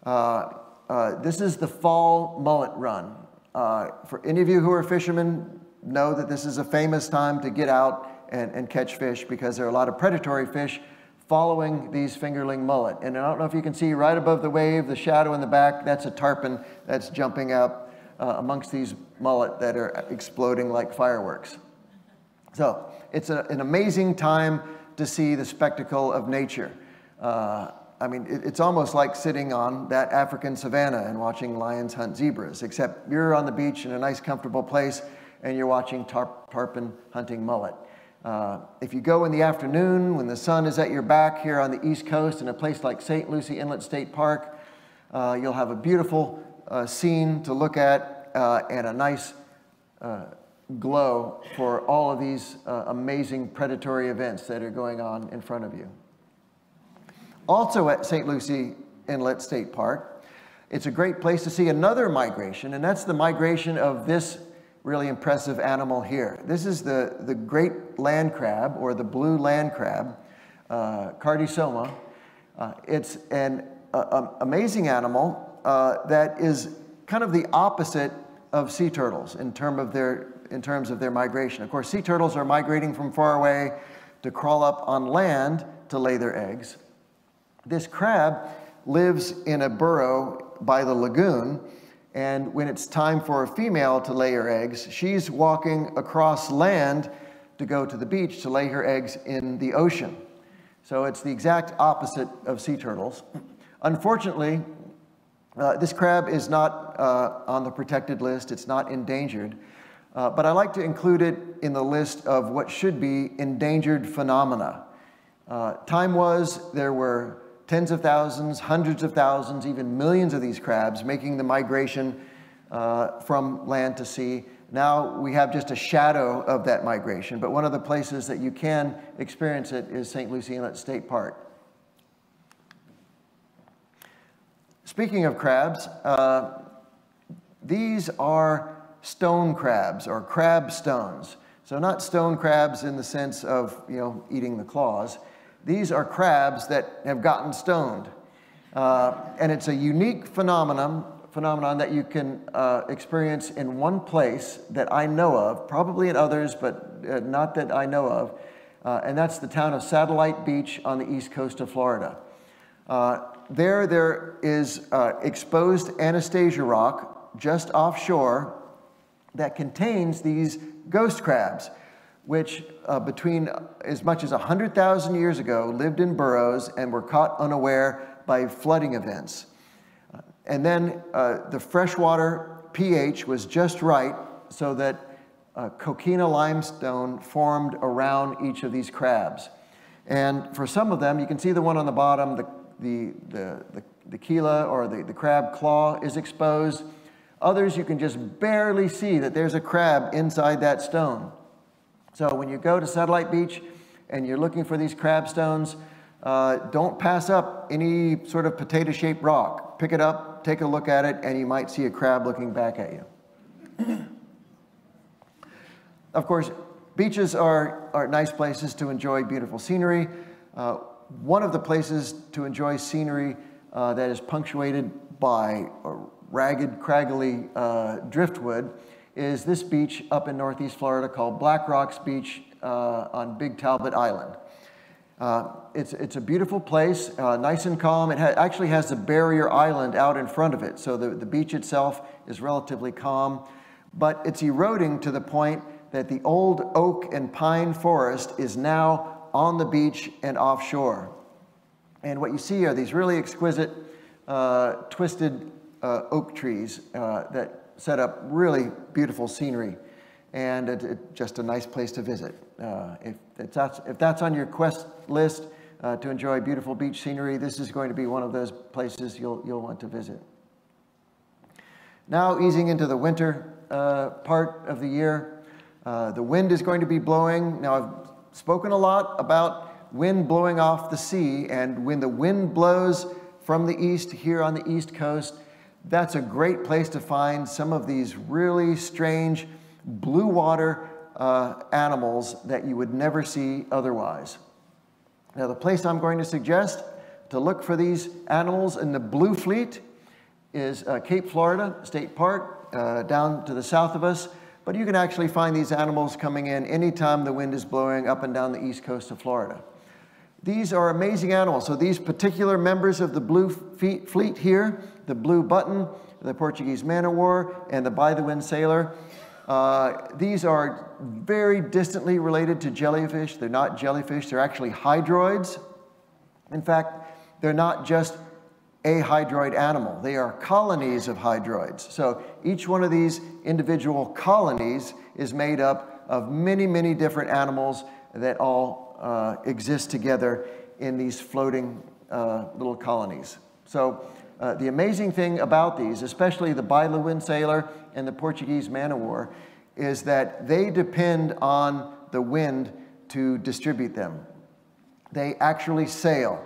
Uh, uh this is the fall mullet run. Uh, for any of you who are fishermen, know that this is a famous time to get out and, and catch fish because there are a lot of predatory fish following these fingerling mullet. And I don't know if you can see right above the wave, the shadow in the back, that's a tarpon that's jumping up uh, amongst these mullet that are exploding like fireworks. So it's a, an amazing time to see the spectacle of nature. Uh, I mean, it, it's almost like sitting on that African savanna and watching lions hunt zebras, except you're on the beach in a nice, comfortable place and you're watching tarp, tarpon hunting mullet. Uh, if you go in the afternoon when the sun is at your back here on the East Coast in a place like St. Lucie Inlet State Park, uh, you'll have a beautiful uh, scene to look at uh, and a nice uh, glow for all of these uh, amazing predatory events that are going on in front of you. Also at St. Lucie Inlet State Park, it's a great place to see another migration, and that's the migration of this really impressive animal here. This is the, the great land crab, or the blue land crab, uh, Cardisoma. Uh, it's an uh, amazing animal uh, that is kind of the opposite of sea turtles in, term of their, in terms of their migration. Of course, sea turtles are migrating from far away to crawl up on land to lay their eggs. This crab lives in a burrow by the lagoon and when it's time for a female to lay her eggs, she's walking across land to go to the beach to lay her eggs in the ocean. So it's the exact opposite of sea turtles. Unfortunately, uh, this crab is not uh, on the protected list, it's not endangered. Uh, but I like to include it in the list of what should be endangered phenomena. Uh, time was there were tens of thousands, hundreds of thousands, even millions of these crabs making the migration uh, from land to sea. Now we have just a shadow of that migration, but one of the places that you can experience it is St. Lucie Inlet State Park. Speaking of crabs, uh, these are stone crabs or crab stones. So not stone crabs in the sense of, you know, eating the claws. These are crabs that have gotten stoned. Uh, and it's a unique phenomenon, phenomenon that you can uh, experience in one place that I know of, probably in others, but uh, not that I know of. Uh, and that's the town of Satellite Beach on the east coast of Florida. Uh, there, there is exposed Anastasia rock just offshore that contains these ghost crabs which uh, between as much as 100,000 years ago lived in burrows and were caught unaware by flooding events. Uh, and then uh, the freshwater pH was just right so that uh, coquina limestone formed around each of these crabs. And for some of them, you can see the one on the bottom, the, the, the, the, the chela or the, the crab claw is exposed. Others, you can just barely see that there's a crab inside that stone. So when you go to Satellite Beach and you're looking for these crab stones, uh, don't pass up any sort of potato-shaped rock. Pick it up, take a look at it, and you might see a crab looking back at you. <clears throat> of course, beaches are, are nice places to enjoy beautiful scenery. Uh, one of the places to enjoy scenery uh, that is punctuated by ragged, craggly uh, driftwood is this beach up in Northeast Florida called Black Rocks Beach uh, on Big Talbot Island. Uh, it's, it's a beautiful place, uh, nice and calm. It ha actually has a barrier island out in front of it, so the, the beach itself is relatively calm, but it's eroding to the point that the old oak and pine forest is now on the beach and offshore. And what you see are these really exquisite, uh, twisted uh, oak trees uh, that set up really beautiful scenery and it, it, just a nice place to visit. Uh, if, if, that's, if that's on your quest list uh, to enjoy beautiful beach scenery, this is going to be one of those places you'll, you'll want to visit. Now, easing into the winter uh, part of the year, uh, the wind is going to be blowing. Now, I've spoken a lot about wind blowing off the sea, and when the wind blows from the east here on the east coast, that's a great place to find some of these really strange blue water uh, animals that you would never see otherwise. Now, the place I'm going to suggest to look for these animals in the blue fleet is uh, Cape Florida State Park. uh, down to the south of us, but you can actually find these animals coming in anytime the wind is blowing up and down the east coast of Florida. These are amazing animals. So these particular members of the blue fleet here, the blue button, the Portuguese man-o-war, and the by-the-wind sailor, uh, these are very distantly related to jellyfish. They're not jellyfish, they're actually hydroids. In fact, they're not just a hydroid animal. They are colonies of hydroids. So each one of these individual colonies is made up of many, many different animals that all uh, exist together in these floating uh, little colonies. So uh, the amazing thing about these, especially the by-the-wind sailor and the Portuguese man-o-war, is that they depend on the wind to distribute them. They actually sail.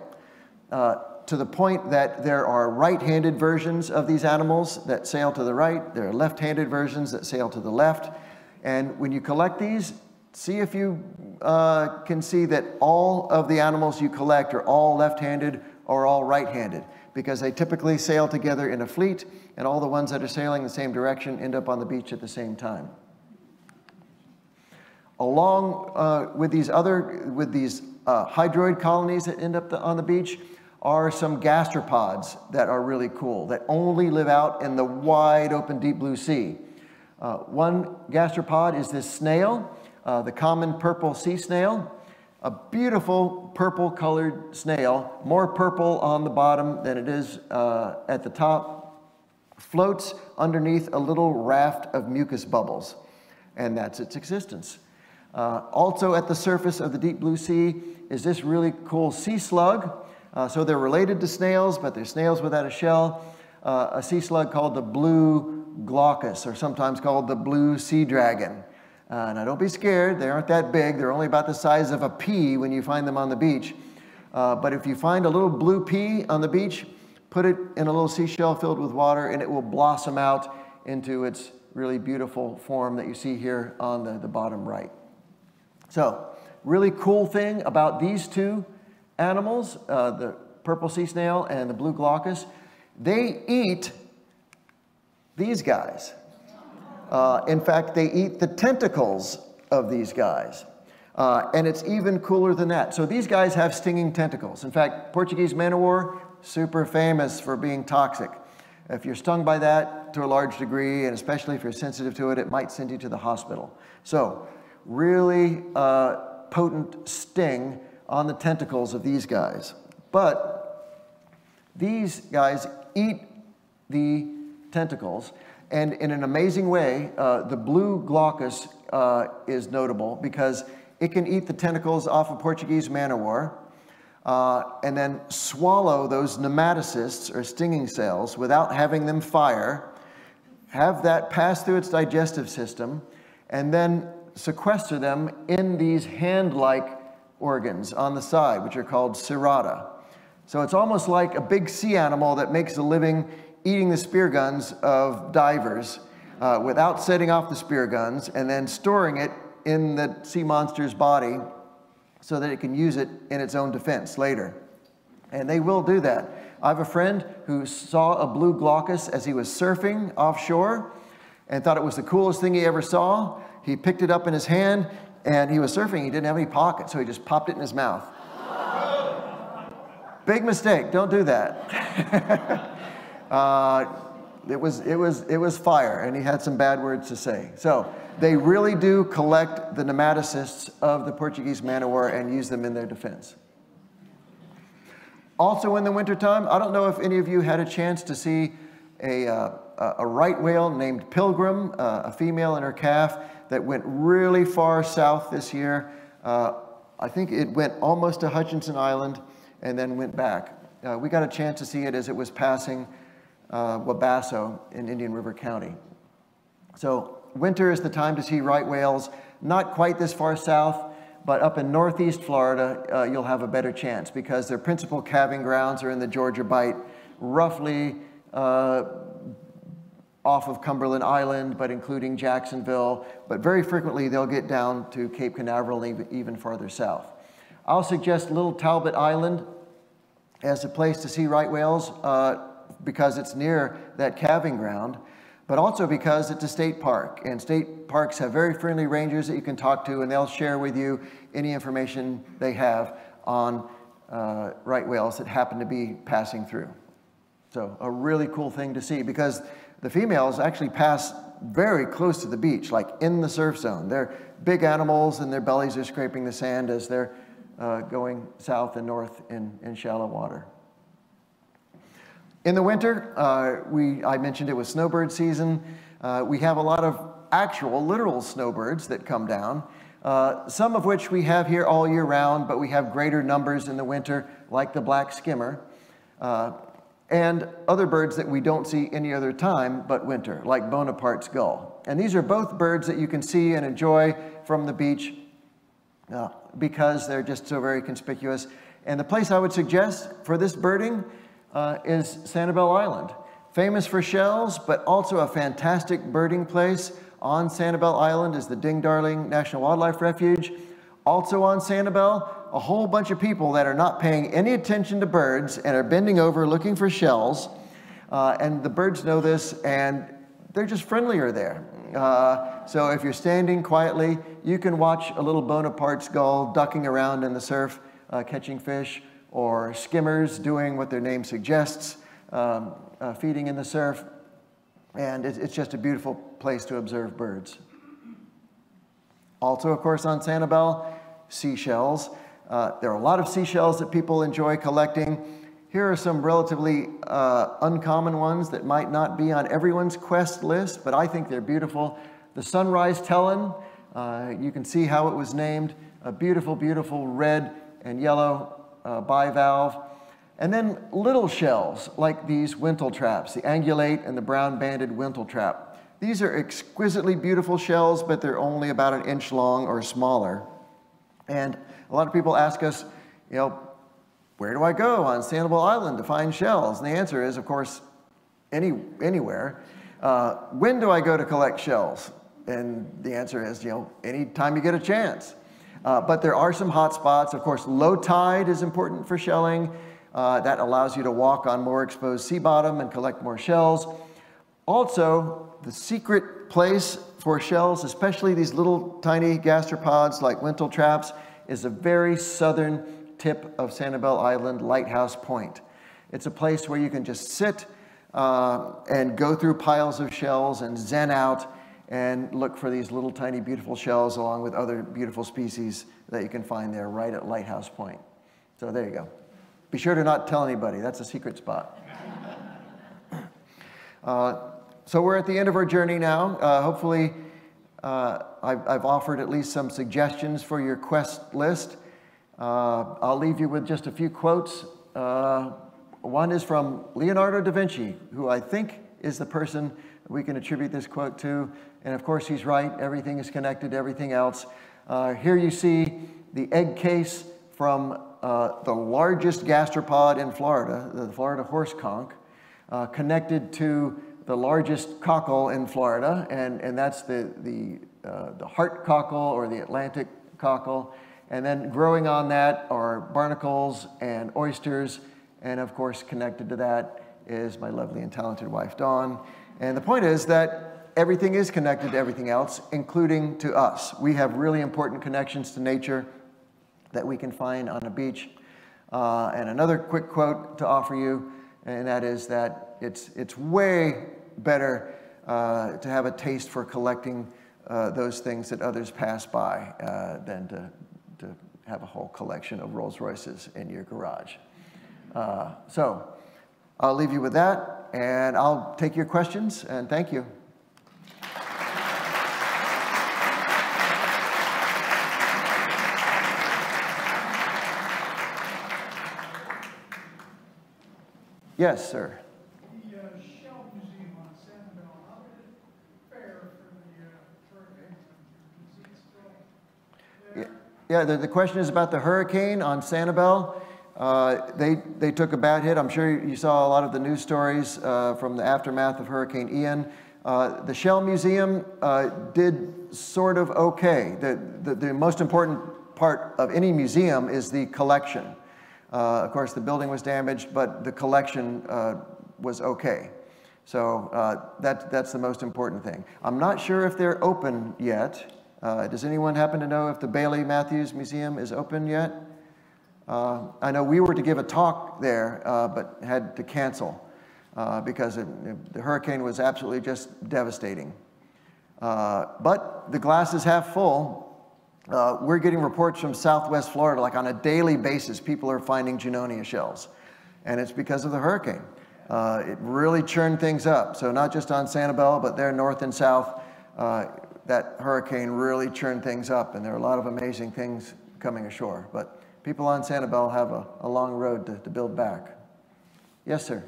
Uh, to the point that there are right-handed versions of these animals that sail to the right. There are left-handed versions that sail to the left. And when you collect these, see if you uh, can see that all of the animals you collect are all left-handed or all right-handed because they typically sail together in a fleet and all the ones that are sailing the same direction end up on the beach at the same time. Along uh, with these other, with these uh, hydroid colonies that end up the, on the beach, are some gastropods that are really cool, that only live out in the wide open deep blue sea. Uh, one gastropod is this snail, uh, the common purple sea snail. A beautiful purple colored snail, more purple on the bottom than it is uh, at the top, floats underneath a little raft of mucus bubbles, and that's its existence. Uh, also at the surface of the deep blue sea is this really cool sea slug, uh, so they're related to snails, but they're snails without a shell. Uh, a sea slug called the blue glaucus, or sometimes called the blue sea dragon. Uh, now don't be scared, they aren't that big. They're only about the size of a pea when you find them on the beach. Uh, but if you find a little blue pea on the beach, put it in a little seashell filled with water and it will blossom out into its really beautiful form that you see here on the, the bottom right. So, really cool thing about these two animals, uh, the purple sea snail and the blue glaucus, they eat these guys. Uh, in fact, they eat the tentacles of these guys. Uh, and it's even cooler than that. So these guys have stinging tentacles. In fact, Portuguese man-o-war, super famous for being toxic. If you're stung by that to a large degree, and especially if you're sensitive to it, it might send you to the hospital. So really uh, potent sting on the tentacles of these guys. But these guys eat the tentacles, and in an amazing way, uh, the blue glaucus uh, is notable because it can eat the tentacles off a Portuguese man-o-war uh, and then swallow those nematocysts or stinging cells without having them fire, have that pass through its digestive system, and then sequester them in these hand-like organs on the side, which are called cerata. So it's almost like a big sea animal that makes a living eating the spear guns of divers uh, without setting off the spear guns and then storing it in the sea monster's body so that it can use it in its own defense later. And they will do that. I have a friend who saw a blue glaucus as he was surfing offshore and thought it was the coolest thing he ever saw. He picked it up in his hand and he was surfing. He didn't have any pockets, so he just popped it in his mouth. <laughs> Big mistake. Don't do that. <laughs> uh, it was it was it was fire, and he had some bad words to say. So they really do collect the nematocysts of the Portuguese man-o-war and use them in their defense. Also in the wintertime, I don't know if any of you had a chance to see a, uh, a right whale named Pilgrim, uh, a female and her calf that went really far south this year. Uh, I think it went almost to Hutchinson Island and then went back. Uh, we got a chance to see it as it was passing uh, Wabasso in Indian River County. So winter is the time to see right whales, not quite this far south, but up in northeast Florida, uh, you'll have a better chance because their principal calving grounds are in the Georgia Bight, roughly uh, off of Cumberland Island, but including Jacksonville, but very frequently they'll get down to Cape Canaveral and even farther south. I'll suggest Little Talbot Island as a place to see right whales uh, because it's near that calving ground. but also because it's a state park. And state parks have very friendly rangers that you can talk to, and they'll share with you any information they have on uh, right whales that happen to be passing through. So, a really cool thing to see because the females actually pass very close to the beach, like in the surf zone. They're big animals, and their bellies are scraping the sand as they're uh, going south and north in, in shallow water. In the winter, uh, we, I mentioned it was snowbird season. Uh, we have a lot of actual, literal snowbirds that come down, uh, some of which we have here all year round, but we have greater numbers in the winter, like the black skimmer, uh, and other birds that we don't see any other time but winter, like Bonaparte's gull. And these are both birds that you can see and enjoy from the beach uh, because they're just so very conspicuous. And the place I would suggest for this birding uh, is Sanibel Island. Famous for shells, but also a fantastic birding place. On Sanibel Island is the Ding Darling National Wildlife Refuge. Also on Sanibel, a whole bunch of people that are not paying any attention to birds and are bending over looking for shells. Uh, and the birds know this, and they're just friendlier there. Uh, so if you're standing quietly, you can watch a little Bonaparte's gull ducking around in the surf, uh, catching fish, or skimmers doing what their name suggests, um, uh, feeding in the surf. And it, it's just a beautiful place to observe birds. Also, of course, on Sanibel, seashells. Uh, there are a lot of seashells that people enjoy collecting. Here are some relatively uh, uncommon ones that might not be on everyone's quest list, but I think they're beautiful. The sunrise tellin, uh, you can see how it was named. A beautiful, beautiful red and yellow uh, bivalve. And then little shells like these wentletraps, the angulate and the brown banded wentletrap. These are exquisitely beautiful shells, but they're only about an inch long or smaller. And a lot of people ask us, you know, where do I go on Sanibel Island to find shells? And the answer is, of course, any, anywhere. Uh, when do I go to collect shells? And the answer is, you know, anytime you get a chance. Uh, but there are some hot spots. Of course, low tide is important for shelling. Uh, that allows you to walk on more exposed sea bottom and collect more shells. Also, the secret place for shells, especially these little tiny gastropods like wentletraps, is the very southern tip of Sanibel Island, Lighthouse Point. It's a place where you can just sit uh, and go through piles of shells and zen out and look for these little tiny beautiful shells along with other beautiful species that you can find there right at Lighthouse Point. So there you go. Be sure to not tell anybody. That's a secret spot. <coughs> uh, so we're at the end of our journey now. Uh, hopefully, uh, I've, I've, offered at least some suggestions for your quest list. Uh, I'll leave you with just a few quotes. Uh, one is from Leonardo da Vinci, who I think is the person we can attribute this quote to. And of course, he's right. Everything is connected to everything else. Uh, here you see the egg case from uh, the largest gastropod in Florida, the Florida horse conch, uh, connected to the largest cockle in Florida, and, and that's the, the, uh, the heart cockle or the Atlantic cockle. And then growing on that are barnacles and oysters, and of course, connected to that is my lovely and talented wife, Dawn. And the point is that everything is connected to everything else, including to us. We have really important connections to nature that we can find on a beach. Uh, and another quick quote to offer you, and that is that it's, it's way better uh, to have a taste for collecting uh, those things that others pass by uh, than to, to have a whole collection of Rolls Royces in your garage. Uh, so I'll leave you with that. And I'll take your questions, and thank you. Yes, sir. The uh, Shell Museum on Sanibel, how did it fare for the uh, hurricane? Is it still there? Yeah, the, the question is about the hurricane on Sanibel. Uh, they, they took a bad hit. I'm sure you saw a lot of the news stories uh, from the aftermath of Hurricane Ian. Uh, the Shell Museum uh, did sort of okay. The, the, the, most important part of any museum is the collection. Uh, of course, the building was damaged, but the collection was okay. So uh, that, that's the most important thing. I'm not sure if they're open yet. Uh, does anyone happen to know if the Bailey Matthews Museum is open yet? Uh, I know we were to give a talk there, uh, but had to cancel uh, because it, it, the hurricane was absolutely just devastating. Uh, but the glass is half full. Uh, we're getting reports from Southwest Florida, like on a daily basis, people are finding Junonia shells. And it's because of the hurricane. Uh, it really churned things up. So, not just on Sanibel, but there north and south, that hurricane really churned things up. And there are a lot of amazing things coming ashore. But people on Sanibel have a, a long road to, to build back. Yes, sir.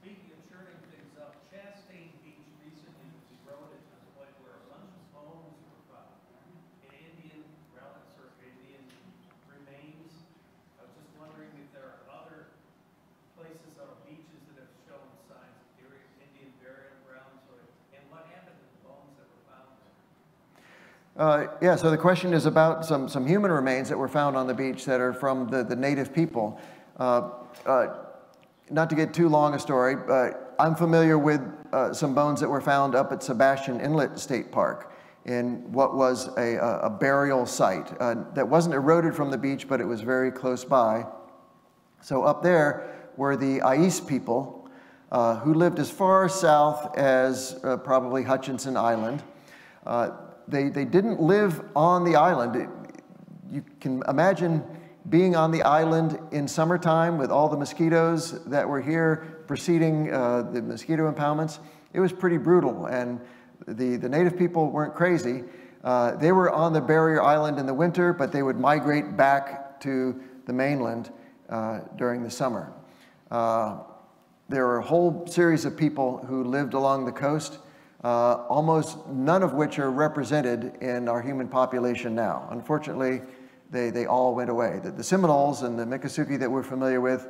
Speaking of churning things up, Chastain Beach recently was eroded to the point where a bunch of bones were found. Indian relics or Indian remains. I was just wondering if there are other places on beaches that have shown signs of Indian burial grounds or, and what happened to the bones that were found there? Uh, yeah, so the question is about some, some human remains that were found on the beach that are from the, the native people. Uh, uh, not to get too long a story, but I'm familiar with uh, some bones that were found up at Sebastian Inlet State Park in what was a, a burial site uh, that wasn't eroded from the beach, but it was very close by. So up there were the Ais people uh, who lived as far south as probably Hutchinson Island they, they didn't live on the island. you can imagine being on the island in summertime with all the mosquitoes that were here preceding uh, the mosquito impoundments. It was pretty brutal, and the, the native people weren't crazy. Uh, they were on the barrier island in the winter, but they would migrate back to the mainland uh, during the summer. Uh, there were a whole series of people who lived along the coast uh, almost none of which are represented in our human population now. Unfortunately, they, they all went away. The, the Seminoles and the Miccosukee that we're familiar with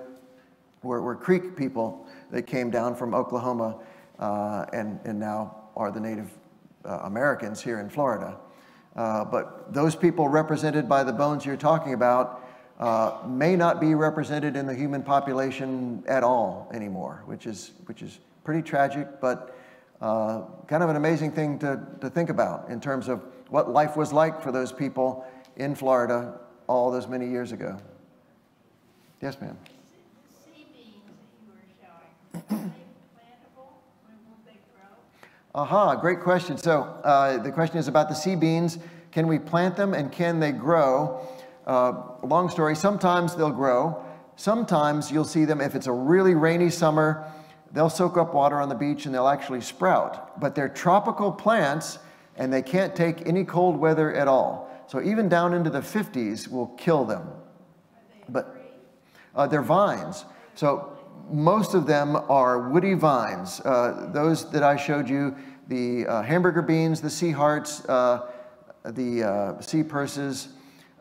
were, were Creek people that came down from Oklahoma uh, and, and now are the Native uh, Americans here in Florida. Uh, but those people represented by the bones you're talking about uh, may not be represented in the human population at all anymore, which is, which is pretty tragic, but uh, kind of an amazing thing to, to think about in terms of what life was like for those people in Florida all those many years ago. Yes, ma'am. Sea beans that you were showing, are they plantable? When will they grow? Aha, great question. So uh, the question is about the sea beans. Can we plant them and can they grow? Uh, long story, sometimes they'll grow. Sometimes you'll see them if it's a really rainy summer they'll soak up water on the beach and they'll actually sprout. But they're tropical plants and they can't take any cold weather at all. So even down into the 50s will kill them. But uh, they're vines. So most of them are woody vines. Uh, those that I showed you, the uh, hamburger beans, the sea hearts, uh, the uh, sea purses,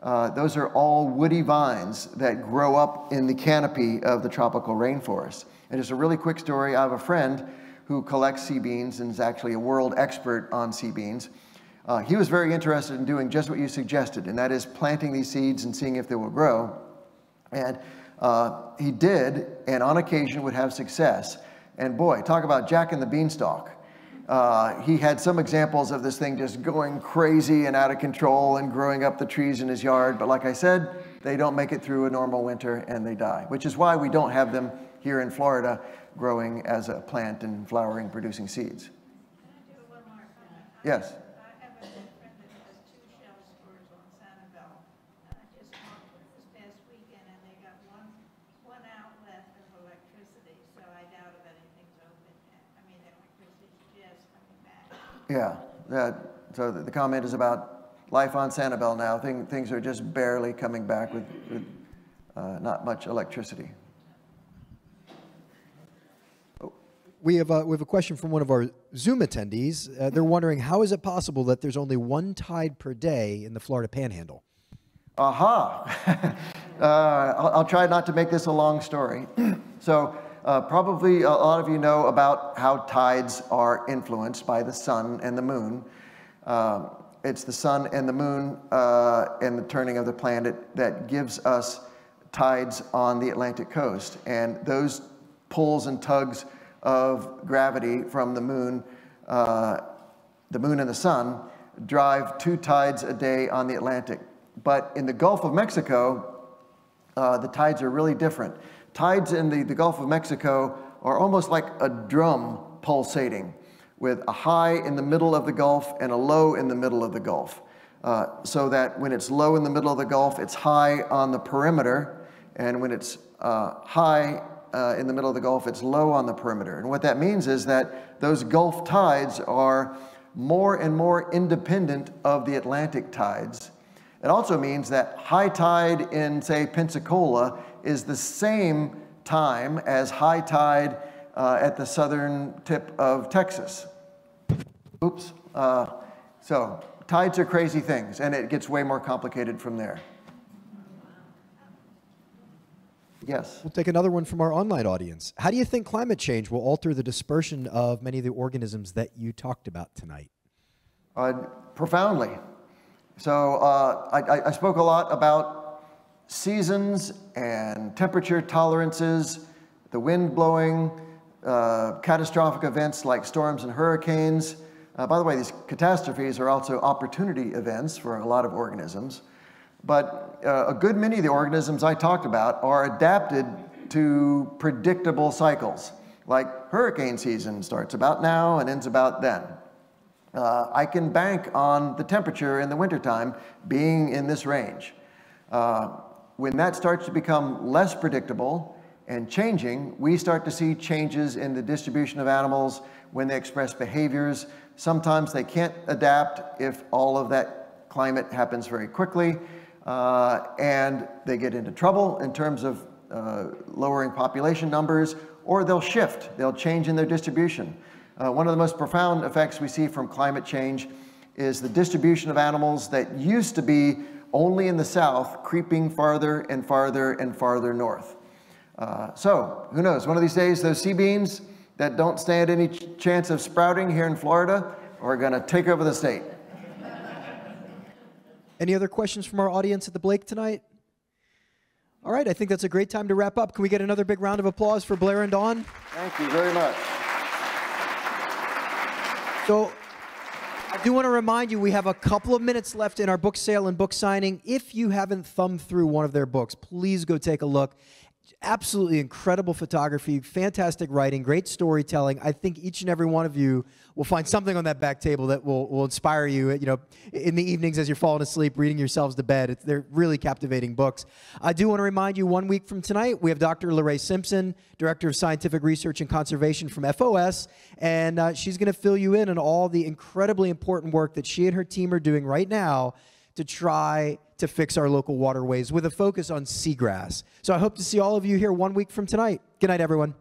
uh, those are all woody vines that grow up in the canopy of the tropical rainforest. And just a really quick story I have a friend who collects sea beans and is actually a world expert on sea beans. Uh, he was very interested in doing just what you suggested, and that is planting these seeds and seeing if they will grow. And uh, he did, and on occasion would have success. And boy, talk about Jack and the Beanstalk. Uh, he had some examples of this thing just going crazy and out of control and growing up the trees in his yard. But like I said, they don't make it through a normal winter and they die, which is why we don't have them here in Florida growing as a plant and flowering, producing seeds. Can I do one more? Yes. I have a good friend that has two shell stores on Sanibel. And I just talked with this past weekend and they got one, one outlet of electricity, so I doubt if anything's open yet. I mean, the electricity's just coming back. Yeah. So the comment is about life on Sanibel now. Thing, things are just barely coming back with, with uh, not much electricity. We have, a, we have a question from one of our Zoom attendees. Uh, they're wondering how is it possible that there's only one tide per day in the Florida Panhandle? Aha! <laughs> uh, I'll, I'll, try not to make this a long story. <clears throat> so, uh, probably a lot of you know about how tides are influenced by the sun and the moon. Um, it's the sun and the moon uh, and the turning of the planet that gives us tides on the Atlantic coast. And those pulls and tugs of gravity from the moon, uh, the moon and the sun, drive two tides a day on the Atlantic. But in the Gulf of Mexico, uh, the tides are really different. Tides in the, the Gulf of Mexico are almost like a drum pulsating, with a high in the middle of the Gulf and a low in the middle of the Gulf. Uh, so that when it's low in the middle of the Gulf, it's high on the perimeter, and when it's uh, high uh, in the middle of the Gulf, it's low on the perimeter. And what that means is that those Gulf tides are more and more independent of the Atlantic tides. It also means that high tide in, say, Pensacola is the same time as high tide uh, at the southern tip of Texas. Oops. Uh, so tides are crazy things, and it gets way more complicated from there. Yes. We'll take another one from our online audience. How do you think climate change will alter the dispersion of many of the organisms that you talked about tonight? Uh, profoundly. So uh, I, I spoke a lot about seasons and temperature tolerances, the wind blowing, uh, catastrophic events like storms and hurricanes. Uh, by the way, these catastrophes are also opportunity events for a lot of organisms. But uh, a good many of the organisms I talked about are adapted to predictable cycles, like hurricane season starts about now and ends about then. Uh, I can bank on the temperature in the wintertime being in this range. Uh, when that starts to become less predictable and changing, we start to see changes in the distribution of animals when they express behaviors. Sometimes they can't adapt if all of that climate happens very quickly uh, and they get into trouble in terms of uh, lowering population numbers, or they'll shift, they'll change in their distribution. Uh, one of the most profound effects we see from climate change is the distribution of animals that used to be only in the south, creeping farther and farther and farther north. Uh, so, who knows, one of these days, those sea beans that don't stand any ch chance of sprouting here in Florida are going to take over the state. Any other questions from our audience at the Blake tonight? All right, I think that's a great time to wrap up. Can we get another big round of applause for Blair and Dawn? Thank you very much. So, I do want to remind you we have a couple of minutes left in our book sale and book signing. If you haven't thumbed through one of their books, please go take a look absolutely incredible photography, fantastic writing, great storytelling. I think each and every one of you will find something on that back table that will, will inspire you, you know, in the evenings as you're falling asleep, reading yourselves to bed. It's, they're really captivating books. I do want to remind you one week from tonight, we have Dr. Lorraine Simpson, Director of Scientific Research and Conservation from FOS, and uh, she's going to fill you in on all the incredibly important work that she and her team are doing right now to try to fix our local waterways with a focus on seagrass. So I hope to see all of you here one week from tonight. Good night, everyone.